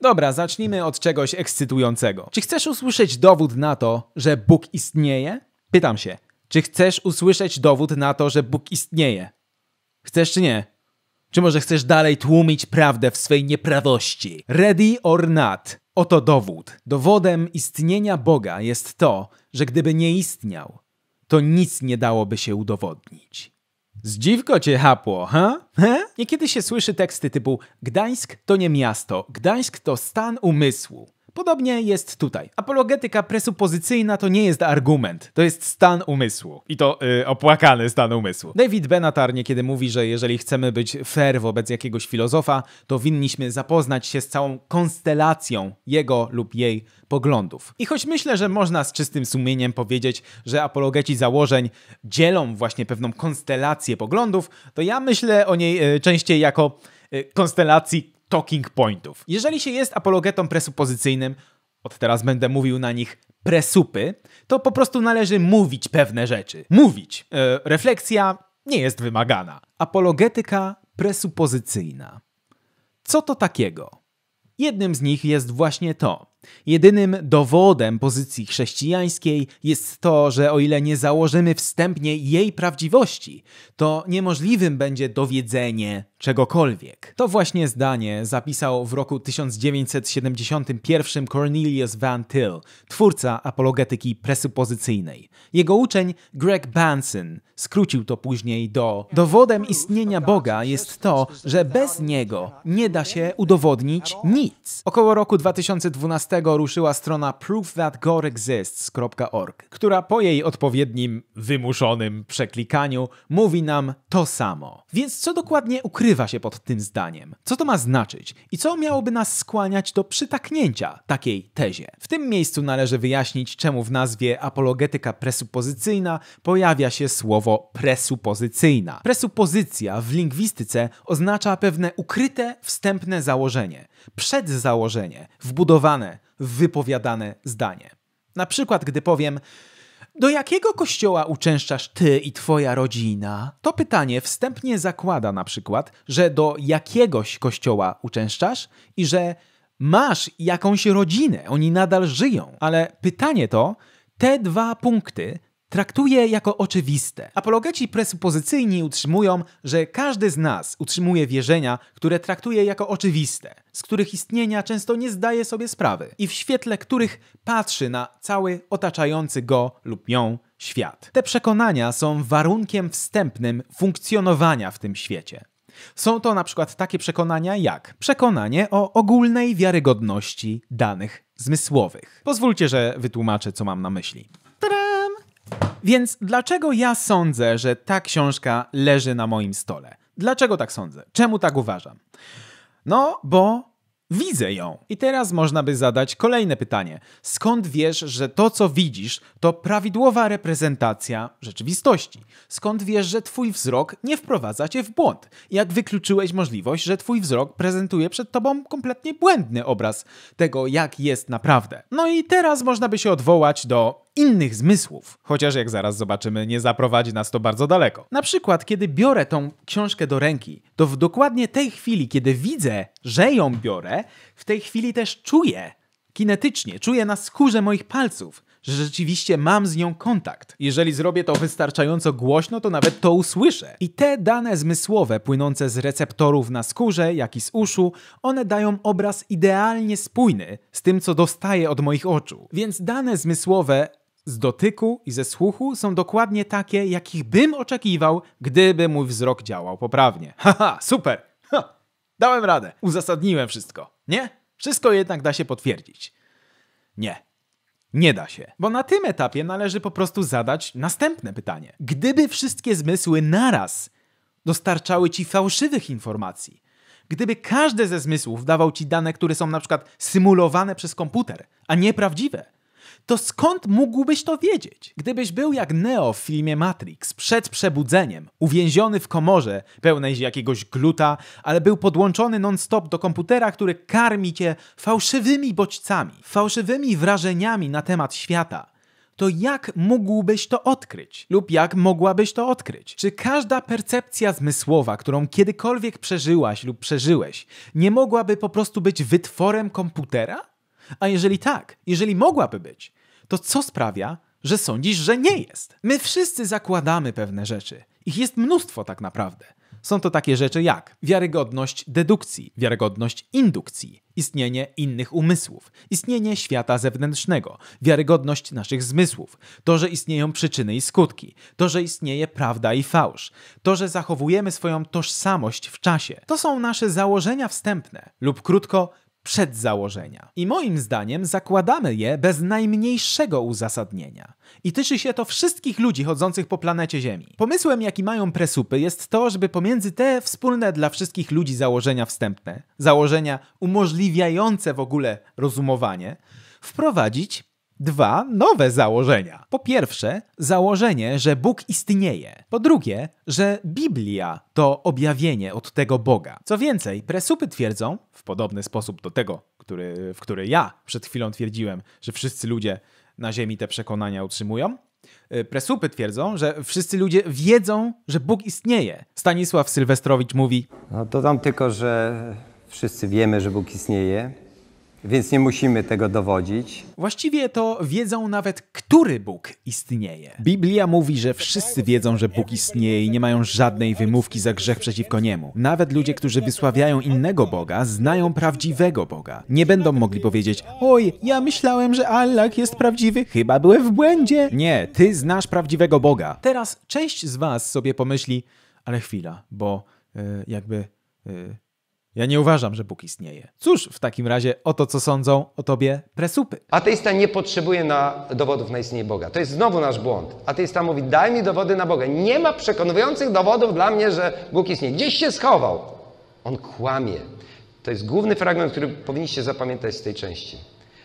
Dobra, zacznijmy od czegoś ekscytującego. Czy chcesz usłyszeć dowód na to, że Bóg istnieje? Pytam się, czy chcesz usłyszeć dowód na to, że Bóg istnieje? Chcesz czy nie? Czy może chcesz dalej tłumić prawdę w swej nieprawości? Ready or not? Oto dowód. Dowodem istnienia Boga jest to, że gdyby nie istniał, to nic nie dałoby się udowodnić. Zdziwko cię hapło, ha? He? Niekiedy się słyszy teksty typu Gdańsk to nie miasto, Gdańsk to stan umysłu. Podobnie jest tutaj. Apologetyka presupozycyjna to nie jest argument, to jest stan umysłu. I to yy, opłakany stan umysłu. David Benatar niekiedy mówi, że jeżeli chcemy być fair wobec jakiegoś filozofa, to winniśmy zapoznać się z całą konstelacją jego lub jej poglądów. I choć myślę, że można z czystym sumieniem powiedzieć, że apologeci założeń dzielą właśnie pewną konstelację poglądów, to ja myślę o niej yy, częściej jako yy, konstelacji talking pointów. Jeżeli się jest apologetą presupozycyjnym, od teraz będę mówił na nich presupy, to po prostu należy mówić pewne rzeczy. Mówić. E, refleksja nie jest wymagana. Apologetyka presupozycyjna. Co to takiego? Jednym z nich jest właśnie to. Jedynym dowodem pozycji chrześcijańskiej jest to, że o ile nie założymy wstępnie jej prawdziwości, to niemożliwym będzie dowiedzenie czegokolwiek. To właśnie zdanie zapisał w roku 1971 Cornelius Van Til, twórca apologetyki presupozycyjnej. Jego uczeń Greg Banson skrócił to później do Dowodem istnienia Boga jest to, że bez niego nie da się udowodnić nic. Około roku 2012 ruszyła strona provethatgodexists.org, która po jej odpowiednim, wymuszonym przeklikaniu mówi nam to samo. Więc co dokładnie ukrywa się pod tym zdaniem? Co to ma znaczyć? I co miałoby nas skłaniać do przytaknięcia takiej tezie? W tym miejscu należy wyjaśnić, czemu w nazwie apologetyka presupozycyjna pojawia się słowo presupozycyjna. Presupozycja w lingwistyce oznacza pewne ukryte, wstępne założenie, przedzałożenie, wbudowane, wypowiadane zdanie. Na przykład, gdy powiem, do jakiego kościoła uczęszczasz ty i twoja rodzina? To pytanie wstępnie zakłada na przykład, że do jakiegoś kościoła uczęszczasz i że masz jakąś rodzinę, oni nadal żyją. Ale pytanie to, te dwa punkty traktuje jako oczywiste. Apologeci presupozycyjni utrzymują, że każdy z nas utrzymuje wierzenia, które traktuje jako oczywiste, z których istnienia często nie zdaje sobie sprawy i w świetle których patrzy na cały otaczający go lub ją świat. Te przekonania są warunkiem wstępnym funkcjonowania w tym świecie. Są to na przykład takie przekonania jak przekonanie o ogólnej wiarygodności danych zmysłowych. Pozwólcie, że wytłumaczę, co mam na myśli. Więc dlaczego ja sądzę, że ta książka leży na moim stole? Dlaczego tak sądzę? Czemu tak uważam? No, bo Widzę ją. I teraz można by zadać kolejne pytanie. Skąd wiesz, że to, co widzisz, to prawidłowa reprezentacja rzeczywistości? Skąd wiesz, że twój wzrok nie wprowadza cię w błąd? Jak wykluczyłeś możliwość, że twój wzrok prezentuje przed tobą kompletnie błędny obraz tego, jak jest naprawdę? No i teraz można by się odwołać do innych zmysłów, chociaż jak zaraz zobaczymy, nie zaprowadzi nas to bardzo daleko. Na przykład, kiedy biorę tą książkę do ręki, to w dokładnie tej chwili, kiedy widzę, że ją biorę, w tej chwili też czuję, kinetycznie, czuję na skórze moich palców, że rzeczywiście mam z nią kontakt. Jeżeli zrobię to wystarczająco głośno, to nawet to usłyszę. I te dane zmysłowe płynące z receptorów na skórze, jak i z uszu, one dają obraz idealnie spójny z tym, co dostaję od moich oczu. Więc dane zmysłowe z dotyku i ze słuchu są dokładnie takie, jakich bym oczekiwał, gdyby mój wzrok działał poprawnie. Haha, super! Ha, dałem radę, uzasadniłem wszystko. Nie? Wszystko jednak da się potwierdzić. Nie. Nie da się. Bo na tym etapie należy po prostu zadać następne pytanie. Gdyby wszystkie zmysły naraz dostarczały ci fałszywych informacji, gdyby każdy ze zmysłów dawał ci dane, które są na przykład symulowane przez komputer, a nieprawdziwe, to skąd mógłbyś to wiedzieć? Gdybyś był jak Neo w filmie Matrix, przed przebudzeniem, uwięziony w komorze pełnej jakiegoś gluta, ale był podłączony non-stop do komputera, który karmi cię fałszywymi bodźcami, fałszywymi wrażeniami na temat świata, to jak mógłbyś to odkryć? Lub jak mogłabyś to odkryć? Czy każda percepcja zmysłowa, którą kiedykolwiek przeżyłaś lub przeżyłeś, nie mogłaby po prostu być wytworem komputera? A jeżeli tak, jeżeli mogłaby być, to co sprawia, że sądzisz, że nie jest? My wszyscy zakładamy pewne rzeczy. Ich jest mnóstwo tak naprawdę. Są to takie rzeczy jak wiarygodność dedukcji, wiarygodność indukcji, istnienie innych umysłów, istnienie świata zewnętrznego, wiarygodność naszych zmysłów, to, że istnieją przyczyny i skutki, to, że istnieje prawda i fałsz, to, że zachowujemy swoją tożsamość w czasie. To są nasze założenia wstępne, lub krótko, przedzałożenia. I moim zdaniem zakładamy je bez najmniejszego uzasadnienia. I tyczy się to wszystkich ludzi chodzących po planecie Ziemi. Pomysłem, jaki mają presupy, jest to, żeby pomiędzy te wspólne dla wszystkich ludzi założenia wstępne, założenia umożliwiające w ogóle rozumowanie, wprowadzić dwa nowe założenia. Po pierwsze, założenie, że Bóg istnieje. Po drugie, że Biblia to objawienie od tego Boga. Co więcej, presupy twierdzą, w podobny sposób do tego, który, w który ja przed chwilą twierdziłem, że wszyscy ludzie na Ziemi te przekonania utrzymują, y, Presupy twierdzą, że wszyscy ludzie wiedzą, że Bóg istnieje. Stanisław Sylwestrowicz mówi: No dodam tylko, że wszyscy wiemy, że Bóg istnieje, więc nie musimy tego dowodzić. Właściwie to wiedzą nawet, który Bóg istnieje. Biblia mówi, że wszyscy wiedzą, że Bóg istnieje i nie mają żadnej wymówki za grzech przeciwko niemu. Nawet ludzie, którzy wysławiają innego Boga, znają prawdziwego Boga. Nie będą mogli powiedzieć: Oj, ja myślałem, że Allah jest prawdziwy, chyba byłem w błędzie. Nie, ty znasz prawdziwego Boga. Teraz część z Was sobie pomyśli: Ale chwila, bo y, jakby. y, ja nie uważam, że Bóg istnieje. Cóż, w takim razie o to, co sądzą o tobie presupy. Ateista nie potrzebuje na dowodów na istnienie Boga. To jest znowu nasz błąd. Ateista mówi, daj mi dowody na Boga. Nie ma przekonujących dowodów dla mnie, że Bóg istnieje. Gdzieś się schował. On kłamie. To jest główny fragment, który powinniście zapamiętać z tej części.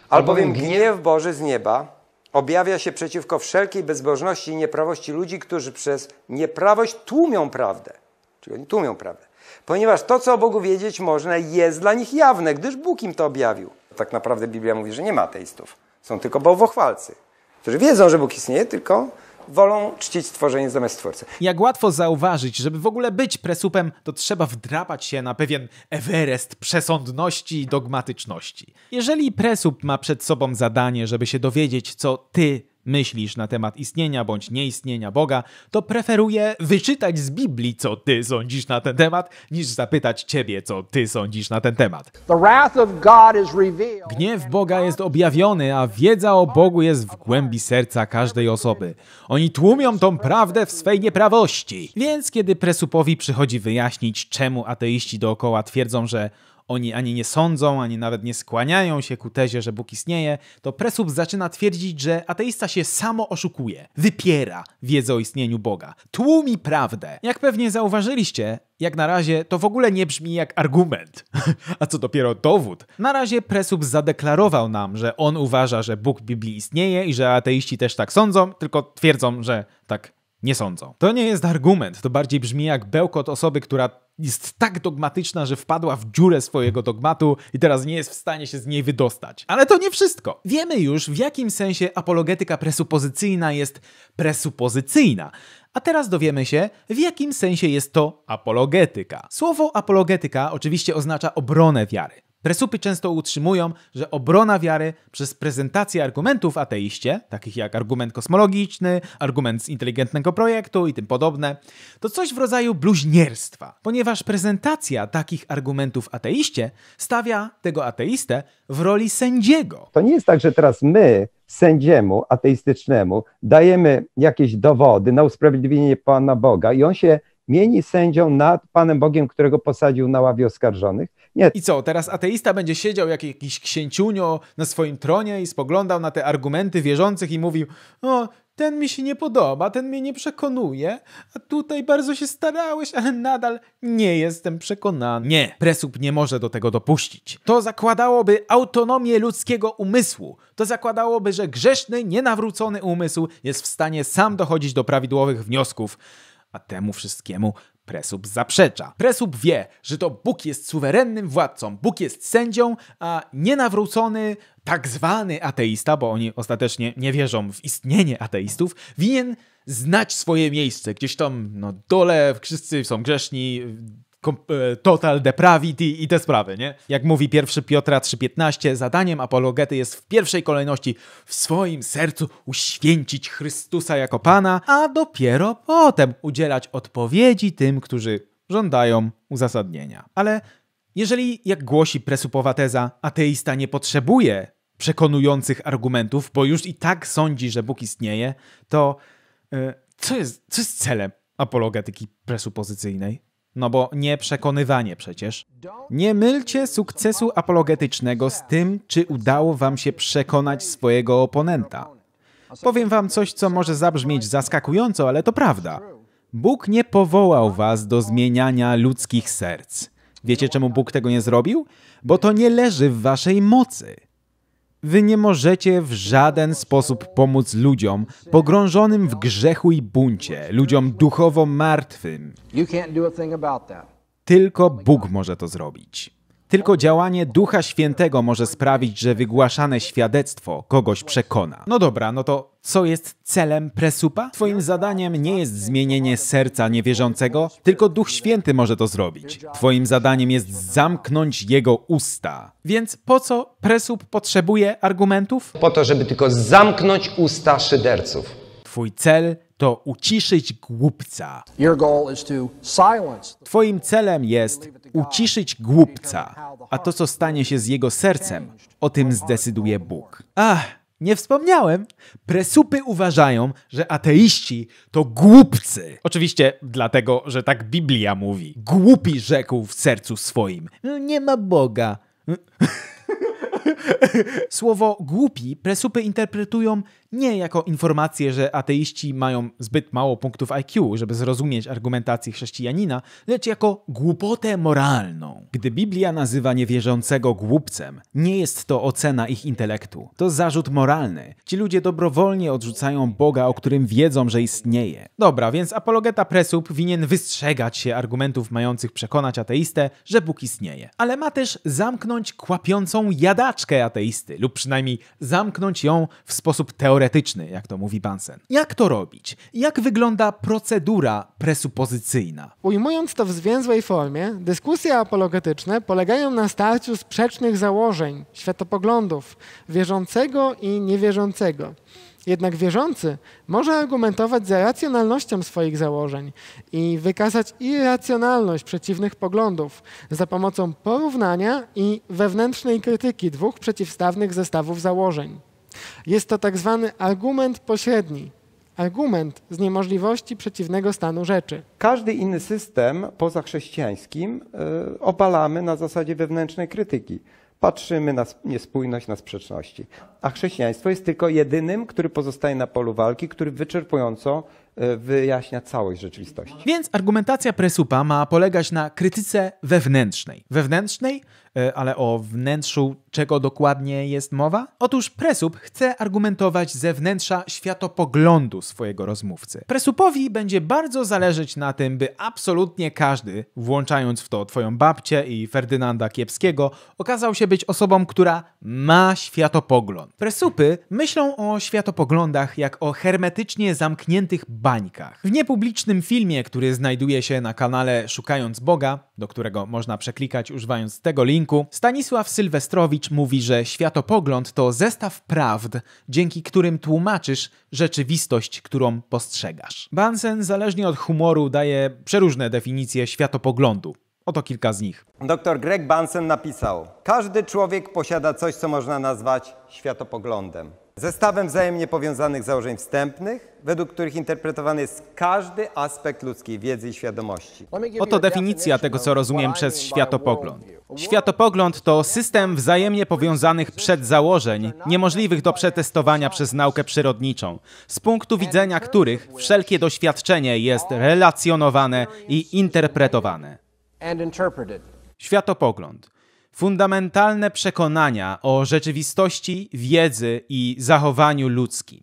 Albowiem gniew Boży z nieba objawia się przeciwko wszelkiej bezbożności i nieprawości ludzi, którzy przez nieprawość tłumią prawdę. Czyli oni tłumią prawdę. Ponieważ to, co o Bogu wiedzieć można, jest dla nich jawne, gdyż Bóg im to objawił. Tak naprawdę Biblia mówi, że nie ma ateistów. Są tylko bałwochwalcy, którzy wiedzą, że Bóg istnieje, tylko wolą czcić stworzenie zamiast Stwórcy. Jak łatwo zauważyć, żeby w ogóle być presupem, to trzeba wdrapać się na pewien Everest przesądności i dogmatyczności. Jeżeli presup ma przed sobą zadanie, żeby się dowiedzieć, co ty myślisz na temat istnienia bądź nieistnienia Boga, to preferuje wyczytać z Biblii, co ty sądzisz na ten temat, niż zapytać ciebie, co ty sądzisz na ten temat. Gniew Boga jest objawiony, a wiedza o Bogu jest w głębi serca każdej osoby. Oni tłumią tą prawdę w swej nieprawości. Więc kiedy presupowi przychodzi wyjaśnić, czemu ateiści dookoła twierdzą, że oni ani nie sądzą, ani nawet nie skłaniają się ku tezie, że Bóg istnieje, to Presup zaczyna twierdzić, że ateista się samo oszukuje, wypiera wiedzę o istnieniu Boga, tłumi prawdę. Jak pewnie zauważyliście, jak na razie to w ogóle nie brzmi jak argument, a co dopiero dowód. Na razie Presup zadeklarował nam, że on uważa, że Bóg Biblii istnieje i że ateiści też tak sądzą, tylko twierdzą, że tak nie sądzą. To nie jest argument, to bardziej brzmi jak bełkot osoby, która jest tak dogmatyczna, że wpadła w dziurę swojego dogmatu i teraz nie jest w stanie się z niej wydostać. Ale to nie wszystko. Wiemy już, w jakim sensie apologetyka presupozycyjna jest presupozycyjna. A teraz dowiemy się, w jakim sensie jest to apologetyka. Słowo apologetyka oczywiście oznacza obronę wiary. Presupy często utrzymują, że obrona wiary przez prezentację argumentów ateiście, takich jak argument kosmologiczny, argument z inteligentnego projektu i tym podobne, to coś w rodzaju bluźnierstwa, ponieważ prezentacja takich argumentów ateiście stawia tego ateistę w roli sędziego. To nie jest tak, że teraz my sędziemu ateistycznemu dajemy jakieś dowody na usprawiedliwienie Pana Boga i on się mieni sędzią nad Panem Bogiem, którego posadził na ławie oskarżonych. Nie, I co, teraz ateista będzie siedział jak jakiś księciunio na swoim tronie i spoglądał na te argumenty wierzących i mówił: O, ten mi się nie podoba, ten mnie nie przekonuje, a tutaj bardzo się starałeś, ale nadal nie jestem przekonany. Nie, presup nie może do tego dopuścić. To zakładałoby autonomię ludzkiego umysłu. To zakładałoby, że grzeszny, nienawrócony umysł jest w stanie sam dochodzić do prawidłowych wniosków. A temu wszystkiemu Presup zaprzecza. Presup wie, że to Bóg jest suwerennym władcą, Bóg jest sędzią, a nienawrócony, tak zwany ateista, bo oni ostatecznie nie wierzą w istnienie ateistów, winien znać swoje miejsce. Gdzieś tam no dole wszyscy są grzeszni, total depravity i te sprawy, nie? Jak mówi 1 Piotra 3,15, zadaniem apologety jest w pierwszej kolejności w swoim sercu uświęcić Chrystusa jako Pana, a dopiero potem udzielać odpowiedzi tym, którzy żądają uzasadnienia. Ale jeżeli, jak głosi presupowa teza, ateista nie potrzebuje przekonujących argumentów, bo już i tak sądzi, że Bóg istnieje, to e, co jest, co jest celem apologetyki presupozycyjnej? No bo nie przekonywanie przecież. Nie mylcie sukcesu apologetycznego z tym, czy udało wam się przekonać swojego oponenta. Powiem wam coś, co może zabrzmieć zaskakująco, ale to prawda. Bóg nie powołał was do zmieniania ludzkich serc. Wiecie, czemu Bóg tego nie zrobił? Bo to nie leży w waszej mocy. Wy nie możecie w żaden sposób pomóc ludziom pogrążonym w grzechu i buncie, ludziom duchowo martwym. Tylko Bóg może to zrobić. Tylko działanie Ducha Świętego może sprawić, że wygłaszane świadectwo kogoś przekona. No dobra, no to co jest celem presupa? Twoim zadaniem nie jest zmienienie serca niewierzącego, tylko Duch Święty może to zrobić. Twoim zadaniem jest zamknąć jego usta. Więc po co presup potrzebuje argumentów? Po to, żeby tylko zamknąć usta szyderców. Twój cel to uciszyć głupca. Twoim celem jest uciszyć głupca, a to, co stanie się z jego sercem, o tym zdecyduje Bóg. Ach, nie wspomniałem. Presupy uważają, że ateiści to głupcy. Oczywiście dlatego, że tak Biblia mówi. Głupi rzekł w sercu swoim. Nie ma Boga. Słowo głupi presupy interpretują nie jako informację, że ateiści mają zbyt mało punktów IQ, żeby zrozumieć argumentację chrześcijanina, lecz jako głupotę moralną. Gdy Biblia nazywa niewierzącego głupcem, nie jest to ocena ich intelektu. To zarzut moralny. Ci ludzie dobrowolnie odrzucają Boga, o którym wiedzą, że istnieje. Dobra, więc apologeta presup winien wystrzegać się argumentów mających przekonać ateistę, że Bóg istnieje. Ale ma też zamknąć kłapiącą jadaczkę ateisty, lub przynajmniej zamknąć ją w sposób teoretyczny, jak to mówi Bansen. Jak to robić? Jak wygląda procedura presupozycyjna? Ujmując to w zwięzłej formie, dyskusje apologetyczne polegają na starciu sprzecznych założeń, światopoglądów, wierzącego i niewierzącego. Jednak wierzący może argumentować za racjonalnością swoich założeń i wykazać irracjonalność przeciwnych poglądów za pomocą porównania i wewnętrznej krytyki dwóch przeciwstawnych zestawów założeń. Jest to tak zwany argument pośredni, argument z niemożliwości przeciwnego stanu rzeczy. Każdy inny system pozachrześcijańskim y, obalamy na zasadzie wewnętrznej krytyki. Patrzymy na sp- niespójność, na sprzeczności. A chrześcijaństwo jest tylko jedynym, który pozostaje na polu walki, który wyczerpująco wyjaśnia całość rzeczywistości. Więc argumentacja presupa ma polegać na krytyce wewnętrznej. Wewnętrznej? E, Ale o wnętrzu czego dokładnie jest mowa? Otóż presup chce argumentować ze wnętrza światopoglądu swojego rozmówcy. Presupowi będzie bardzo zależeć na tym, by absolutnie każdy, włączając w to twoją babcię i Ferdynanda Kiepskiego, okazał się być osobą, która ma światopogląd. Presupy myślą o światopoglądach jak o hermetycznie zamkniętych bańkach. W niepublicznym filmie, który znajduje się na kanale Szukając Boga, do którego można przeklikać używając tego linku, Stanisław Sylwestrowicz mówi, że światopogląd to zestaw prawd, dzięki którym tłumaczysz rzeczywistość, którą postrzegasz. Bansen zależnie od humoru daje przeróżne definicje światopoglądu. Oto kilka z nich. Dr Greg Bansen napisał: Każdy człowiek posiada coś, co można nazwać światopoglądem. Zestawem wzajemnie powiązanych założeń wstępnych, według których interpretowany jest każdy aspekt ludzkiej wiedzy i świadomości. Oto definicja tego, co rozumiem przez światopogląd. Światopogląd to system wzajemnie powiązanych przedzałożeń, niemożliwych do przetestowania przez naukę przyrodniczą, z punktu widzenia których wszelkie doświadczenie jest relacjonowane i interpretowane. Światopogląd. Fundamentalne przekonania o rzeczywistości, wiedzy i zachowaniu ludzkim.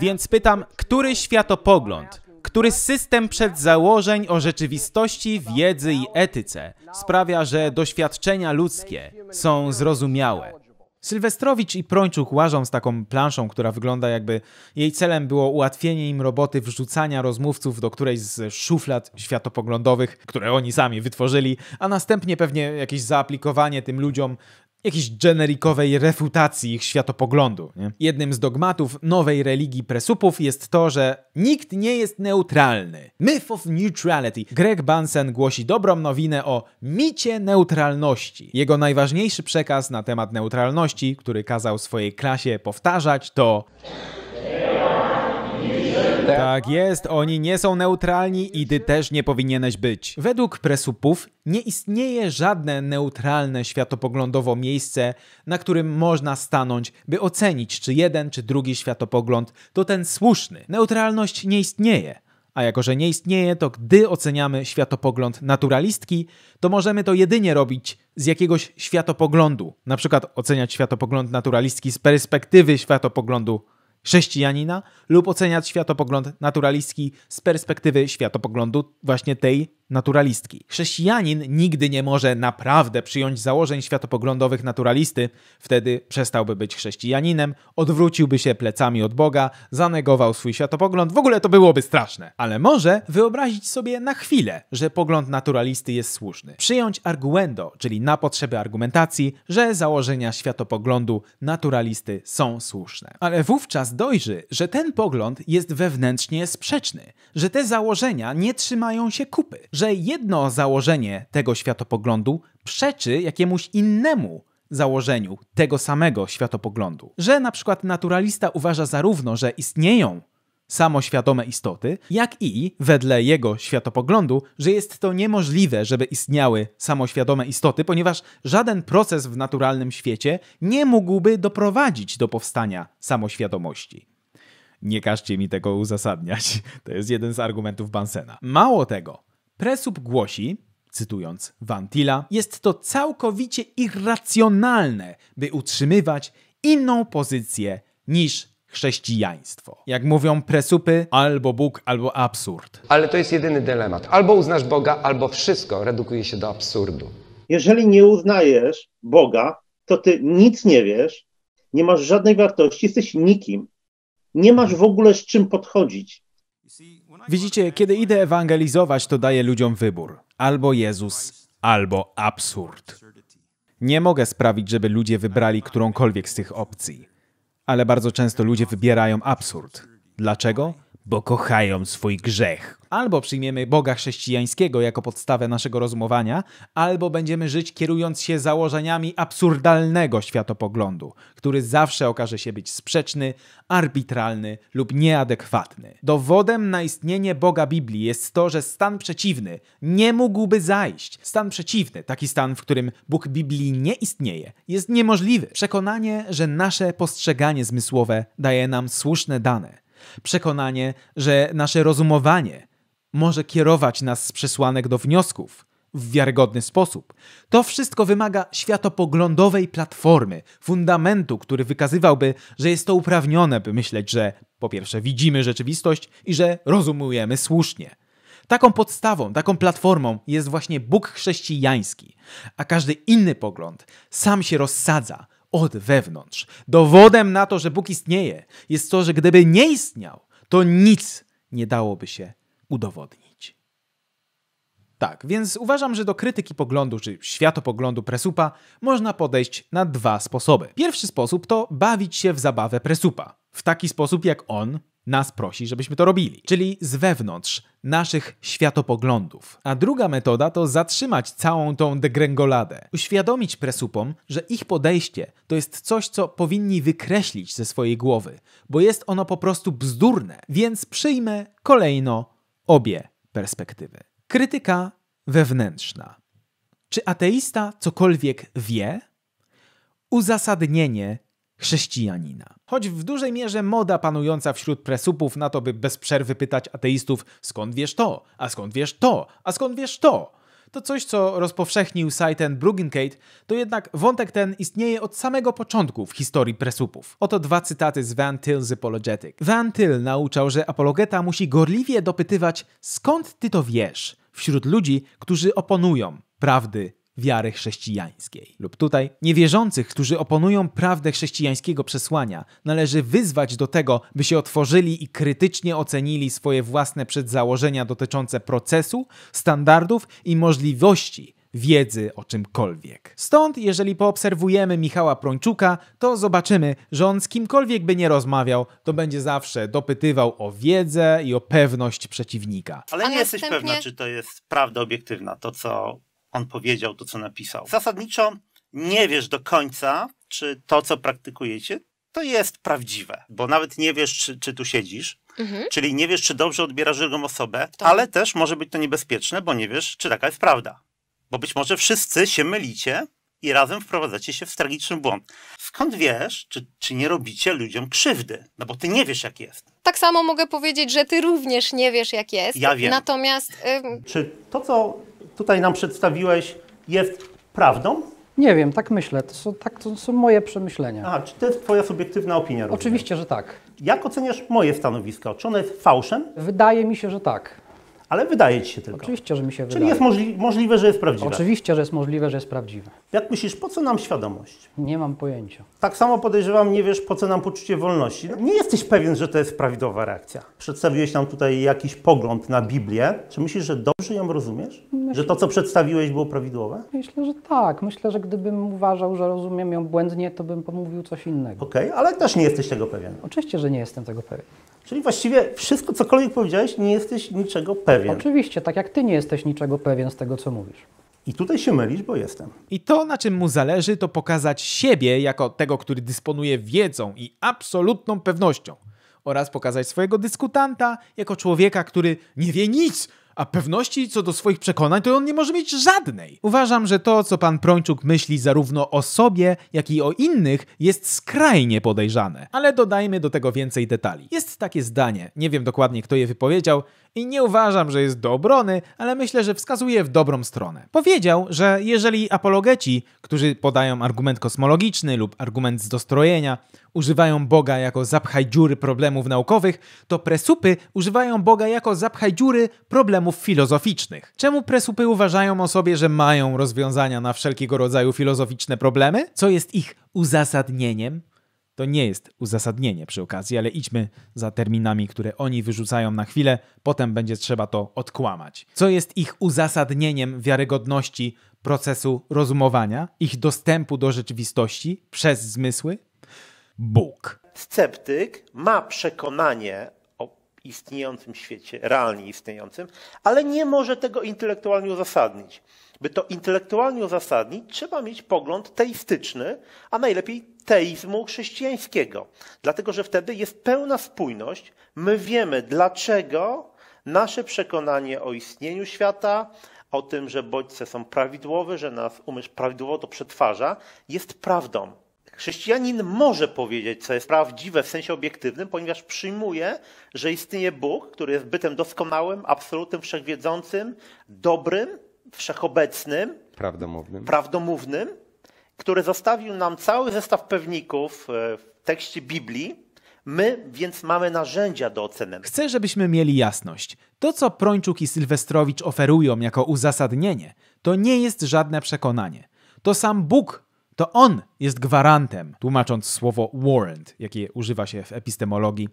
Więc pytam, który światopogląd który system przedzałożeń o rzeczywistości, wiedzy i etyce sprawia, że doświadczenia ludzkie są zrozumiałe. Sylwestrowicz i Prończuk łażą z taką planszą, która wygląda jakby jej celem było ułatwienie im roboty wrzucania rozmówców do którejś z szuflad światopoglądowych, które oni sami wytworzyli, a następnie pewnie jakieś zaaplikowanie tym ludziom jakiejś generikowej refutacji ich światopoglądu. Nie? Jednym z dogmatów nowej religii presupów jest to, że nikt nie jest neutralny. Myth of neutrality. Greg Bunsen głosi dobrą nowinę o micie neutralności. Jego najważniejszy przekaz na temat neutralności, który kazał swojej klasie powtarzać, to tak jest, oni nie są neutralni i ty też nie powinieneś być. Według presupów nie istnieje żadne neutralne światopoglądowo miejsce, na którym można stanąć, by ocenić, czy jeden czy drugi światopogląd to ten słuszny. Neutralność nie istnieje. A jako, że nie istnieje, to gdy oceniamy światopogląd naturalistki, to możemy to jedynie robić z jakiegoś światopoglądu. Na przykład oceniać światopogląd naturalistki z perspektywy światopoglądu chrześcijanina lub oceniać światopogląd naturalistki z perspektywy światopoglądu właśnie tej naturalistki. Chrześcijanin nigdy nie może naprawdę przyjąć założeń światopoglądowych naturalisty, wtedy przestałby być chrześcijaninem, odwróciłby się plecami od Boga, zanegował swój światopogląd, w ogóle to byłoby straszne. Ale może wyobrazić sobie na chwilę, że pogląd naturalisty jest słuszny. Przyjąć arguendo, czyli na potrzeby argumentacji, że założenia światopoglądu naturalisty są słuszne. Ale wówczas dojrzy, że ten pogląd jest wewnętrznie sprzeczny, że te założenia nie trzymają się kupy, że jedno założenie tego światopoglądu przeczy jakiemuś innemu założeniu tego samego światopoglądu. Że na przykład naturalista uważa zarówno, że istnieją samoświadome istoty, jak i, wedle jego światopoglądu, że jest to niemożliwe, żeby istniały samoświadome istoty, ponieważ żaden proces w naturalnym świecie nie mógłby doprowadzić do powstania samoświadomości. Nie każcie mi tego uzasadniać. To jest jeden z argumentów Bansena. Mało tego, Presup głosi, cytując Vantila, jest to całkowicie irracjonalne, by utrzymywać inną pozycję niż chrześcijaństwo. Jak mówią presupy, albo Bóg, albo absurd. Ale to jest jedyny dylemat. Albo uznasz Boga, albo wszystko redukuje się do absurdu. Jeżeli nie uznajesz Boga, to ty nic nie wiesz, nie masz żadnej wartości, jesteś nikim. Nie masz w ogóle z czym podchodzić. Widzicie, kiedy idę ewangelizować, to daję ludziom wybór. Albo Jezus, albo absurd. Nie mogę sprawić, żeby ludzie wybrali którąkolwiek z tych opcji. Ale bardzo często ludzie wybierają absurd. Dlaczego? Bo kochają swój grzech. Albo przyjmiemy Boga chrześcijańskiego jako podstawę naszego rozumowania, albo będziemy żyć kierując się założeniami absurdalnego światopoglądu, który zawsze okaże się być sprzeczny, arbitralny lub nieadekwatny. Dowodem na istnienie Boga Biblii jest to, że stan przeciwny nie mógłby zajść. Stan przeciwny, taki stan, w którym Bóg Biblii nie istnieje, jest niemożliwy. Przekonanie, że nasze postrzeganie zmysłowe daje nam słuszne dane. Przekonanie, że nasze rozumowanie może kierować nas z przesłanek do wniosków w wiarygodny sposób. To wszystko wymaga światopoglądowej platformy, fundamentu, który wykazywałby, że jest to uprawnione, by myśleć, że po pierwsze widzimy rzeczywistość i że rozumujemy słusznie. Taką podstawą, taką platformą jest właśnie Bóg chrześcijański, a każdy inny pogląd sam się rozsadza od wewnątrz. Dowodem na to, że Bóg istnieje, jest to, że gdyby nie istniał, to nic nie dałoby się udowodnić. Tak, więc uważam, że do krytyki poglądu czy światopoglądu Presupa można podejść na dwa sposoby. Pierwszy sposób to bawić się w zabawę Presupa, w taki sposób jak on nas prosi, żebyśmy to robili, czyli z wewnątrz naszych światopoglądów. A druga metoda to zatrzymać całą tą degrengoladę, uświadomić presupom, że ich podejście to jest coś, co powinni wykreślić ze swojej głowy, bo jest ono po prostu bzdurne, więc przyjmę kolejno obie perspektywy. Krytyka wewnętrzna. Czy ateista cokolwiek wie? Uzasadnienie chrześcijanina. Choć w dużej mierze moda panująca wśród presupów na to, by bez przerwy pytać ateistów, skąd wiesz to, a skąd wiesz to, a skąd wiesz to, to coś, co rozpowszechnił Saiten Bruggencate, to jednak wątek ten istnieje od samego początku w historii presupów. Oto dwa cytaty z Van Til's Apologetic. Van Til nauczał, że apologeta musi gorliwie dopytywać skąd ty to wiesz wśród ludzi, którzy oponują prawdy wiary chrześcijańskiej. Lub tutaj niewierzących, którzy oponują prawdę chrześcijańskiego przesłania, należy wyzwać do tego, by się otworzyli i krytycznie ocenili swoje własne przedzałożenia dotyczące procesu, standardów i możliwości wiedzy o czymkolwiek. Stąd, jeżeli poobserwujemy Michała Prończuka, to zobaczymy, że on z kimkolwiek by nie rozmawiał, to będzie zawsze dopytywał o wiedzę i o pewność przeciwnika. Ale A nie jesteś następnie- pewna, czy to jest prawda obiektywna, to co on powiedział, to co napisał. Zasadniczo nie wiesz do końca, czy to, co praktykujecie, to jest prawdziwe, bo nawet nie wiesz, czy, czy tu siedzisz, Mhm. czyli nie wiesz, czy dobrze odbierasz drugą osobę, Tak. ale też może być to niebezpieczne, bo nie wiesz, czy taka jest prawda. Bo być może wszyscy się mylicie i razem wprowadzacie się w tragiczny błąd. Skąd wiesz, czy, czy nie robicie ludziom krzywdy? No bo ty nie wiesz, jak jest. Tak samo mogę powiedzieć, że ty również nie wiesz, jak jest. Ja wiem. Natomiast ym, Czy to, co tutaj nam przedstawiłeś, jest prawdą? Nie wiem, tak myślę. To są, tak, to są moje przemyślenia. Aha, czy to jest twoja subiektywna opinia? rozumiem? Oczywiście, że tak. Jak oceniasz moje stanowisko? Czy ono jest fałszem? Wydaje mi się, że tak. Ale wydaje ci się tylko. Oczywiście, że mi się Czyli wydaje. jest możli- możliwe, że jest prawdziwe. Oczywiście, że jest możliwe, że jest prawdziwe. Jak myślisz, po co nam świadomość? Nie mam pojęcia. Tak samo podejrzewam, nie wiesz, po co nam poczucie wolności. Nie jesteś pewien, że to jest prawidłowa reakcja. Przedstawiłeś nam tutaj jakiś pogląd na Biblię. Czy myślisz, że dobrze ją rozumiesz? Że to, co przedstawiłeś, było prawidłowe? Myślę, że tak. Myślę, że gdybym uważał, że rozumiem ją błędnie, to bym pomówił coś innego. Okej, ale też nie jesteś tego pewien. Oczywiście, że nie jestem tego pewien. Czyli właściwie wszystko, cokolwiek powiedziałeś, nie jesteś niczego pewien. Oczywiście, tak jak ty nie jesteś niczego pewien z tego, co mówisz. I tutaj się mylisz, bo jestem. I to, na czym mu zależy, to pokazać siebie jako tego, który dysponuje wiedzą i absolutną pewnością, oraz pokazać swojego dyskutanta jako człowieka, który nie wie nic, a pewności co do swoich przekonań to on nie może mieć żadnej. Uważam, że to, co pan Prończuk myśli zarówno o sobie, jak i o innych, jest skrajnie podejrzane. Ale dodajmy do tego więcej detali. Jest takie zdanie, nie wiem dokładnie kto je wypowiedział, i nie uważam, że jest do obrony, ale myślę, że wskazuje w dobrą stronę. Powiedział, że jeżeli apologeci, którzy podają argument kosmologiczny lub argument z dostrojenia, używają Boga jako zapchaj dziury problemów naukowych, to presupy używają Boga jako zapchaj dziury problemów filozoficznych. Czemu presupy uważają o sobie, że mają rozwiązania na wszelkiego rodzaju filozoficzne problemy? Co jest ich uzasadnieniem? To nie jest uzasadnienie przy okazji, ale idźmy za terminami, które oni wyrzucają na chwilę, potem będzie trzeba to odkłamać. Co jest ich uzasadnieniem wiarygodności procesu rozumowania, ich dostępu do rzeczywistości przez zmysły? Bóg. Sceptyk ma przekonanie o istniejącym świecie, realnie istniejącym, ale nie może tego intelektualnie uzasadnić. By to intelektualnie uzasadnić, trzeba mieć pogląd teistyczny, a najlepiej teizmu chrześcijańskiego. Dlatego, że wtedy jest pełna spójność. My wiemy, dlaczego nasze przekonanie o istnieniu świata, o tym, że bodźce są prawidłowe, że nas umysł prawidłowo to przetwarza, jest prawdą. Chrześcijanin może powiedzieć, co jest prawdziwe w sensie obiektywnym, ponieważ przyjmuje, że istnieje Bóg, który jest bytem doskonałym, absolutnym, wszechwiedzącym, dobrym, wszechobecnym, Prawdomównym. prawdomównym, który zostawił nam cały zestaw pewników e, w tekście Biblii. My więc mamy narzędzia do oceny. Chcę, żebyśmy mieli jasność. To, co Prończuk i Sylwestrowicz oferują jako uzasadnienie, to nie jest żadne przekonanie. To sam Bóg, to On jest gwarantem, tłumacząc słowo warrant, jakie używa się w epistemologii,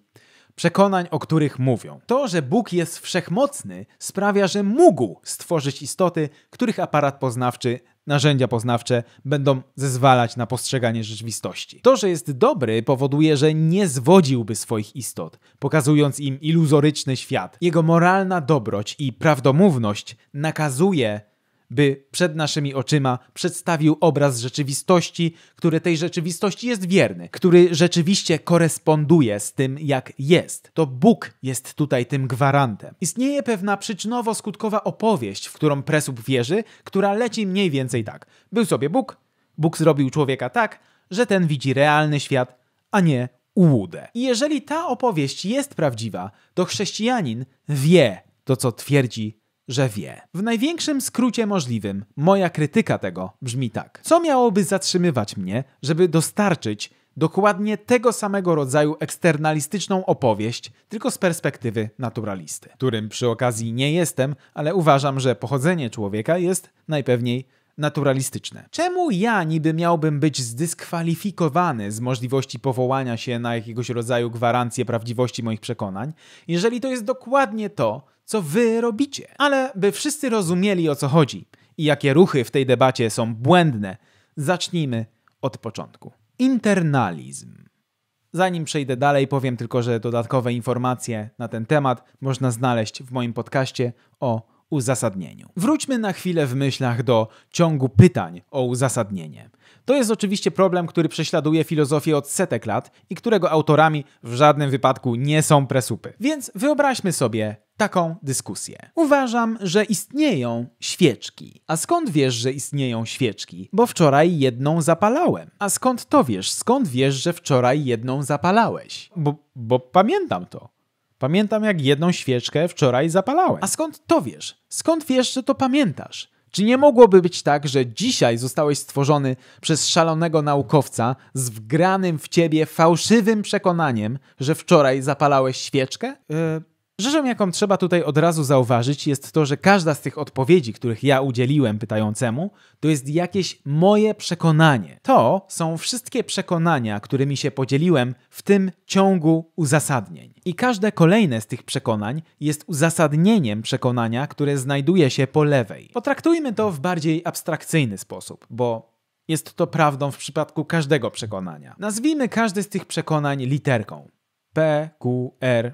przekonań, o których mówią. To, że Bóg jest wszechmocny, sprawia, że mógł stworzyć istoty, których aparat poznawczy, narzędzia poznawcze będą zezwalać na postrzeganie rzeczywistości. To, że jest dobry, powoduje, że nie zwodziłby swoich istot, pokazując im iluzoryczny świat. Jego moralna dobroć i prawdomówność nakazuje by przed naszymi oczyma przedstawił obraz rzeczywistości, który tej rzeczywistości jest wierny, który rzeczywiście koresponduje z tym, jak jest. To Bóg jest tutaj tym gwarantem. Istnieje pewna przyczynowo-skutkowa opowieść, w którą Presup wierzy, która leci mniej więcej tak. Był sobie Bóg, Bóg zrobił człowieka tak, że ten widzi realny świat, a nie ułudę. I jeżeli ta opowieść jest prawdziwa, to chrześcijanin wie to, co twierdzi że wie. W największym skrócie możliwym, moja krytyka tego brzmi tak. Co miałoby zatrzymywać mnie, żeby dostarczyć dokładnie tego samego rodzaju eksternalistyczną opowieść, tylko z perspektywy naturalisty, którym przy okazji nie jestem, ale uważam, że pochodzenie człowieka jest najpewniej naturalistyczne. Czemu ja niby miałbym być zdyskwalifikowany z możliwości powołania się na jakiegoś rodzaju gwarancję prawdziwości moich przekonań, jeżeli to jest dokładnie to, co wy robicie? Ale by wszyscy rozumieli o co chodzi i jakie ruchy w tej debacie są błędne, zacznijmy od początku. Internalizm. Zanim przejdę dalej, powiem tylko, że dodatkowe informacje na ten temat można znaleźć w moim podcaście o uzasadnieniu. Wróćmy na chwilę w myślach do ciągu pytań o uzasadnienie. To jest oczywiście problem, który prześladuje filozofię od setek lat i którego autorami w żadnym wypadku nie są presupy. Więc wyobraźmy sobie taką dyskusję. Uważam, że istnieją świeczki. A skąd wiesz, że istnieją świeczki? Bo wczoraj jedną zapalałem. A skąd to wiesz? Skąd wiesz, że wczoraj jedną zapalałeś? Bo, bo pamiętam to. Pamiętam, jak jedną świeczkę wczoraj zapalałem. A skąd to wiesz? Skąd wiesz, że to pamiętasz? Czy nie mogłoby być tak, że dzisiaj zostałeś stworzony przez szalonego naukowca z wgranym w ciebie fałszywym przekonaniem, że wczoraj zapalałeś świeczkę? Yy, Rzeczą, jaką trzeba tutaj od razu zauważyć, jest to, że każda z tych odpowiedzi, których ja udzieliłem pytającemu, to jest jakieś moje przekonanie. To są wszystkie przekonania, którymi się podzieliłem w tym ciągu uzasadnień. I każde kolejne z tych przekonań jest uzasadnieniem przekonania, które znajduje się po lewej. Potraktujmy to w bardziej abstrakcyjny sposób, bo jest to prawdą w przypadku każdego przekonania. Nazwijmy każde z tych przekonań literką. P, Q, R,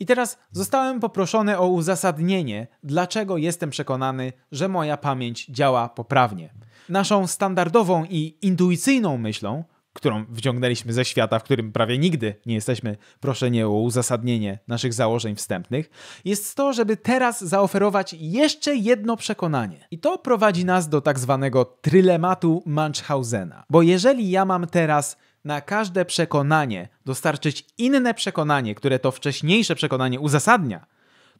i teraz zostałem poproszony o uzasadnienie, dlaczego jestem przekonany, że moja pamięć działa poprawnie. Naszą standardową i intuicyjną myślą, którą wciągnęliśmy ze świata, w którym prawie nigdy nie jesteśmy proszeni o uzasadnienie naszych założeń wstępnych, jest to, żeby teraz zaoferować jeszcze jedno przekonanie. I to prowadzi nas do tak zwanego trylematu Munchhausena. Bo jeżeli ja mam teraz na każde przekonanie dostarczyć inne przekonanie, które to wcześniejsze przekonanie uzasadnia,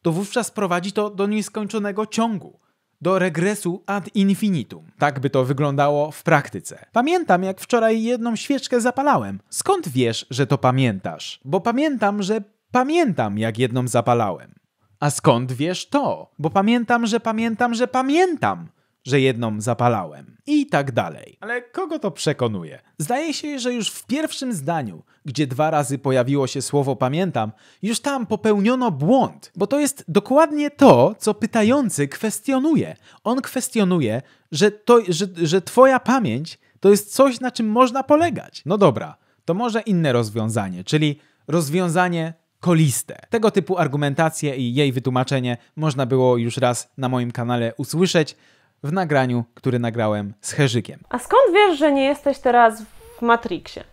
to wówczas prowadzi to do nieskończonego ciągu, do regresu ad infinitum. Tak by to wyglądało w praktyce. Pamiętam, jak wczoraj jedną świeczkę zapalałem. Skąd wiesz, że to pamiętasz? Bo pamiętam, że pamiętam, jak jedną zapalałem. A skąd wiesz to? Bo pamiętam, że pamiętam, że pamiętam, że jedną zapalałem. I tak dalej. Ale kogo to przekonuje? Zdaje się, że już w pierwszym zdaniu, gdzie dwa razy pojawiło się słowo pamiętam, już tam popełniono błąd, bo to jest dokładnie to, co pytający kwestionuje. On kwestionuje, że, to, że, że twoja pamięć to jest coś, na czym można polegać. No dobra, to może inne rozwiązanie, czyli rozwiązanie koliste. Tego typu argumentację i jej wytłumaczenie można było już raz na moim kanale usłyszeć w nagraniu, który nagrałem z Herzykiem. A skąd wiesz, że nie jesteś teraz w Matrixie?